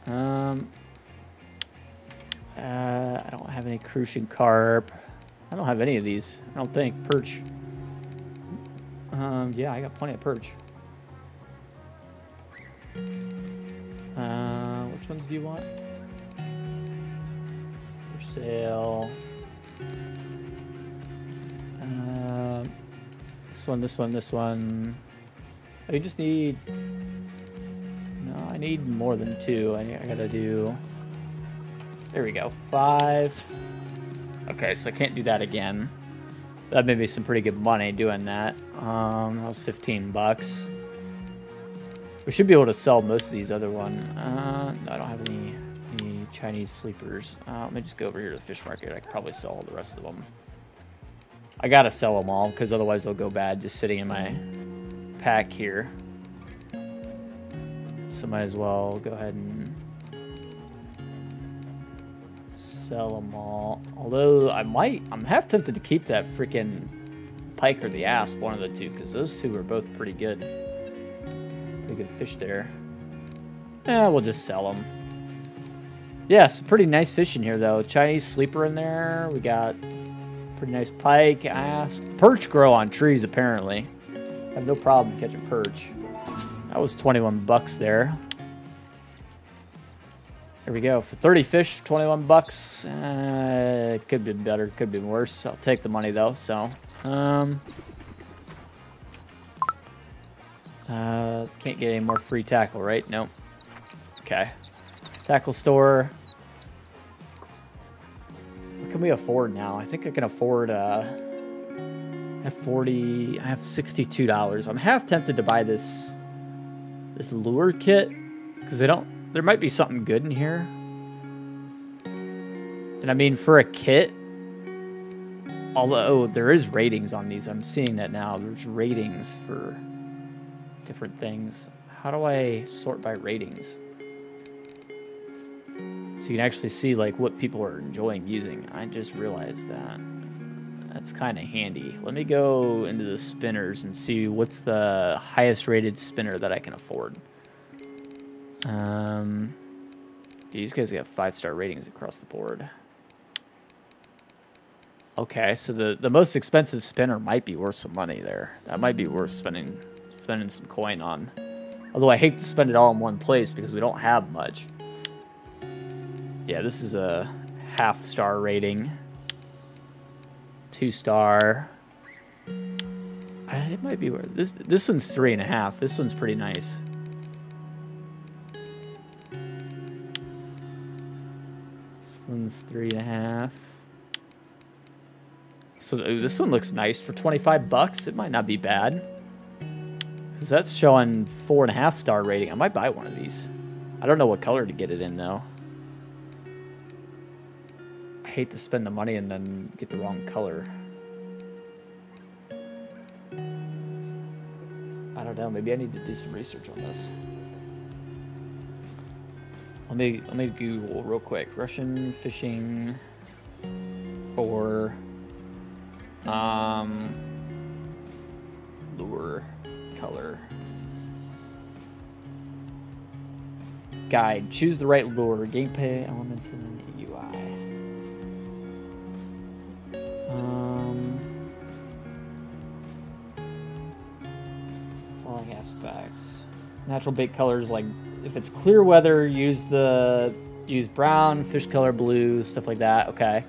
Um. Uh, I don't have any crucian carp. I don't have any of these. I don't think perch. Um, yeah, I got plenty of perch. Uh, which ones do you want? For sale. Uh, this one, this one, this one. I just need... No, I need more than two. I, I gotta do... There we go. Five. Okay, so I can't do that again. That made me some pretty good money doing that. Um, that was 15 bucks. We should be able to sell most of these other one. Uh, no, I don't have any, any Chinese sleepers. Uh, let me just go over here to the fish market. I could probably sell all the rest of them. I gotta sell them all, because otherwise they'll go bad just sitting in my pack here. So might as well go ahead and sell them all. Although I might, I'm half tempted to keep that freaking pike or the asp, one of the two, because those two are both pretty good. Pretty good fish there. Yeah, we'll just sell them. Yeah, some pretty nice fish in here, though. Chinese sleeper in there. We got pretty nice pike, asp. Perch grow on trees, apparently. I have no problem catching perch. That was 21 bucks there. Here we go. For 30 fish, 21 bucks. Uh, could be better, could be worse. I'll take the money though, so. Um, uh, can't get any more free tackle, right? Nope. Okay. Tackle store. What can we afford now? I think I can afford, uh, I have 40, I have $62. I'm half tempted to buy this, this lure kit, because they don't, there might be something good in here. And I mean, for a kit, although there is ratings on these, I'm seeing that now. There's ratings for different things. How do I sort by ratings? So you can actually see like what people are enjoying using. I just realized that. That's kind of handy. Let me go into the spinners and see what's the highest rated spinner that I can afford. Um, these guys got five star ratings across the board. Okay, so the, the most expensive spinner might be worth some money there. That might be worth spending spending some coin on. Although I hate to spend it all in one place because we don't have much. Yeah, this is a half star rating. Two star. It might be worth this. This one's three and a half. This one's pretty nice. One's three and a half. So this one looks nice for 25 bucks. It might not be bad. Because that's showing four and a half star rating. I might buy one of these. I don't know what color to get it in, though. I hate to spend the money and then get the wrong color. I don't know. Maybe I need to do some research on this. Let me let me Google real quick. Russian fishing for um lure color guide. Choose the right lure. Gameplay elements in the UI. Um, aspects. Natural bait colors like if it's clear weather, use the use brown, fish color blue, stuff like that. Okay.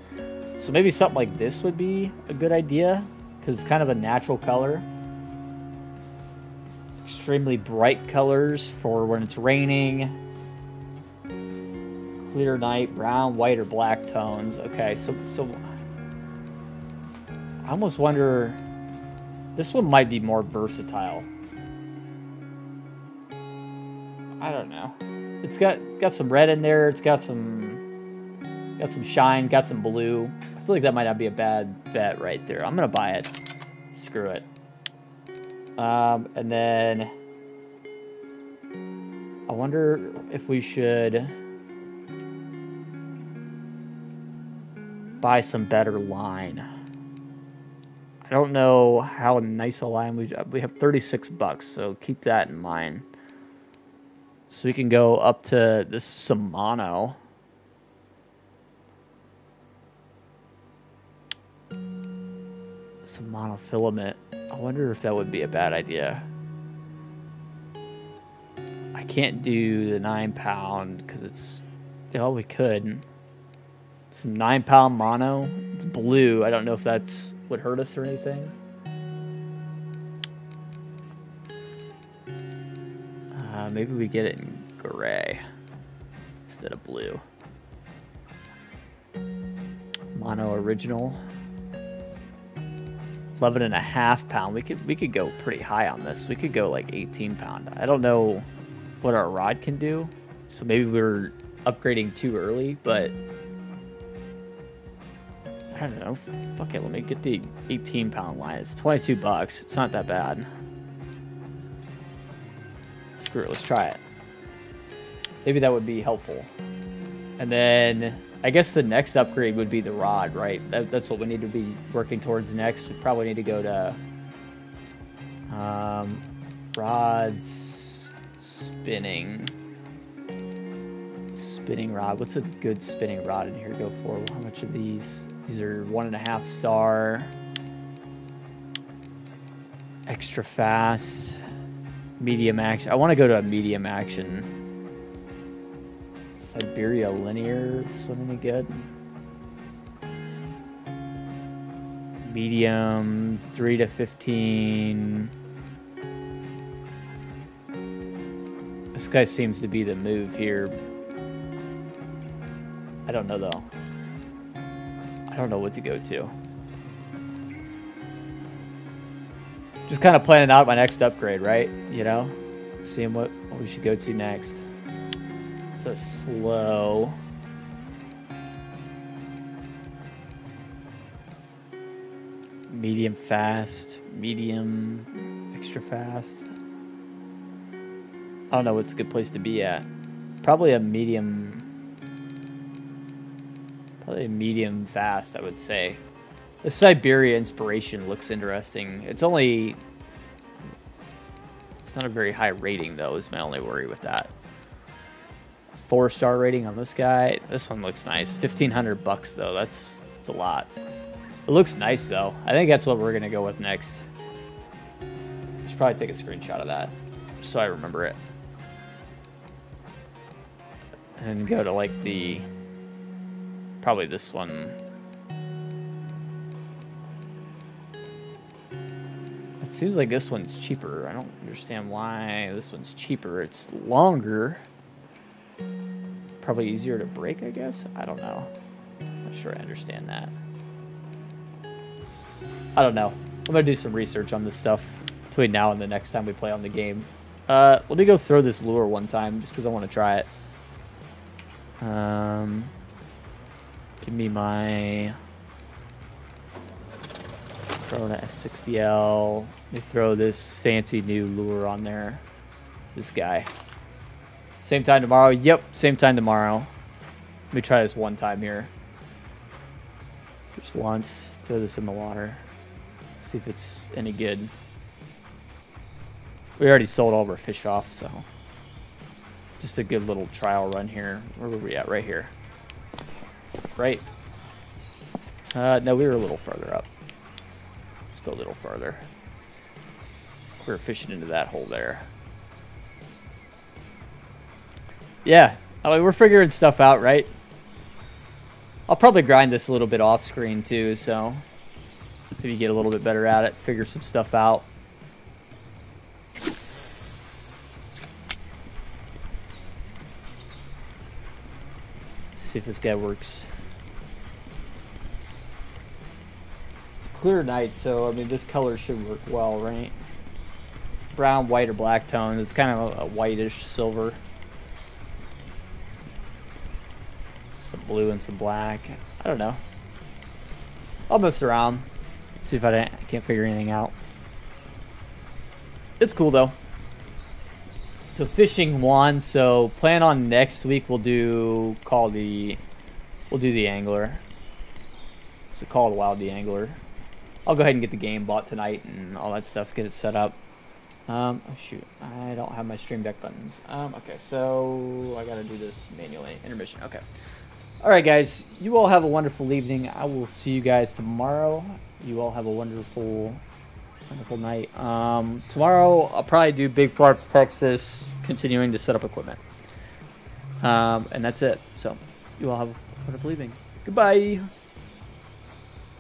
So maybe something like this would be a good idea because it's kind of a natural color. Extremely bright colors for when it's raining. Clear night, brown, white, or black tones. Okay, so so I almost wonder this one might be more versatile. I don't know. It's got got some red in there. It's got some got some shine. Got some blue. I feel like that might not be a bad bet right there. I'm gonna buy it. Screw it. Um, and then I wonder if we should buy some better line. I don't know how nice a line we we have 36 bucks, so keep that in mind. So we can go up to this some mono. Some monofilament. I wonder if that would be a bad idea. I can't do the nine pound because it's, well, we could. Some nine pound mono. It's blue. I don't know if that's would hurt us or anything. Uh, maybe we get it in gray instead of blue. Mono original. 11 and a half pound. We could we could go pretty high on this. We could go like 18 pound. I don't know what our rod can do. So maybe we're upgrading too early, but I don't know. Fuck it, let me get the 18 pound line. It's 22 bucks. It's not that bad. Screw it, let's try it. Maybe that would be helpful. And then I guess the next upgrade would be the rod, right? That, that's what we need to be working towards next. We probably need to go to um, rods, spinning, spinning rod. What's a good spinning rod in here go for? How much of these? These are one and a half star, extra fast, medium action. I want to go to a medium action. Siberia linear, this one any good? Medium, 3 to 15. This guy seems to be the move here. I don't know though. I don't know what to go to. Just kind of planning out my next upgrade, right? You know? Seeing what, what we should go to next. It's a slow. Medium fast, medium, extra fast. I don't know what's a good place to be at. Probably a medium, probably a medium fast, I would say. The Siberia inspiration looks interesting. It's only, it's not a very high rating though, is my only worry with that four star rating on this guy. This one looks nice. 1500 bucks though. That's that's a lot. It looks nice though. I think that's what we're gonna go with next. I should probably take a screenshot of that so I remember it. And go to like the probably this one. Seems like this one's cheaper. I don't understand why this one's cheaper. It's longer. Probably easier to break, I guess? I don't know. I'm not sure I understand that. I don't know. I'm gonna do some research on this stuff. between now and the next time we play on the game. Uh, let me go throw this lure one time just because I want to try it. Um, give me my Corona S60L. Let me throw this fancy new lure on there. This guy. Same time tomorrow? Yep, same time tomorrow. Let me try this one time here. Just once. Throw this in the water. See if it's any good. We already sold all of our fish off, so just a good little trial run here. Where were we at? Right here. Right. Uh, no, we were a little further up. Just a little further. We're fishing into that hole there. Yeah, I mean, we're figuring stuff out, right? I'll probably grind this a little bit off screen too, so maybe get a little bit better at it, figure some stuff out. See if this guy works. It's a clear night, so I mean this color should work well, right? Brown, white, or black tones. It's kind of a, whitish silver. Some blue and some black. I don't know. I'll move around. See if I can't figure anything out. It's cool though. So fishing one. So plan on next week. We'll do call the. We'll do the angler. So call the wild the angler. I'll go ahead and get the game bought tonight and all that stuff. Get it set up. Um, oh shoot, I don't have my stream deck buttons. Um, okay, so I gotta do this manually. Intermission. Okay. All right, guys. You all have a wonderful evening. I will see you guys tomorrow. You all have a wonderful, wonderful night. Um, tomorrow, I'll probably do Big Flats, Texas, continuing to set up equipment. Um, and that's it. So, you all have a wonderful evening. Goodbye.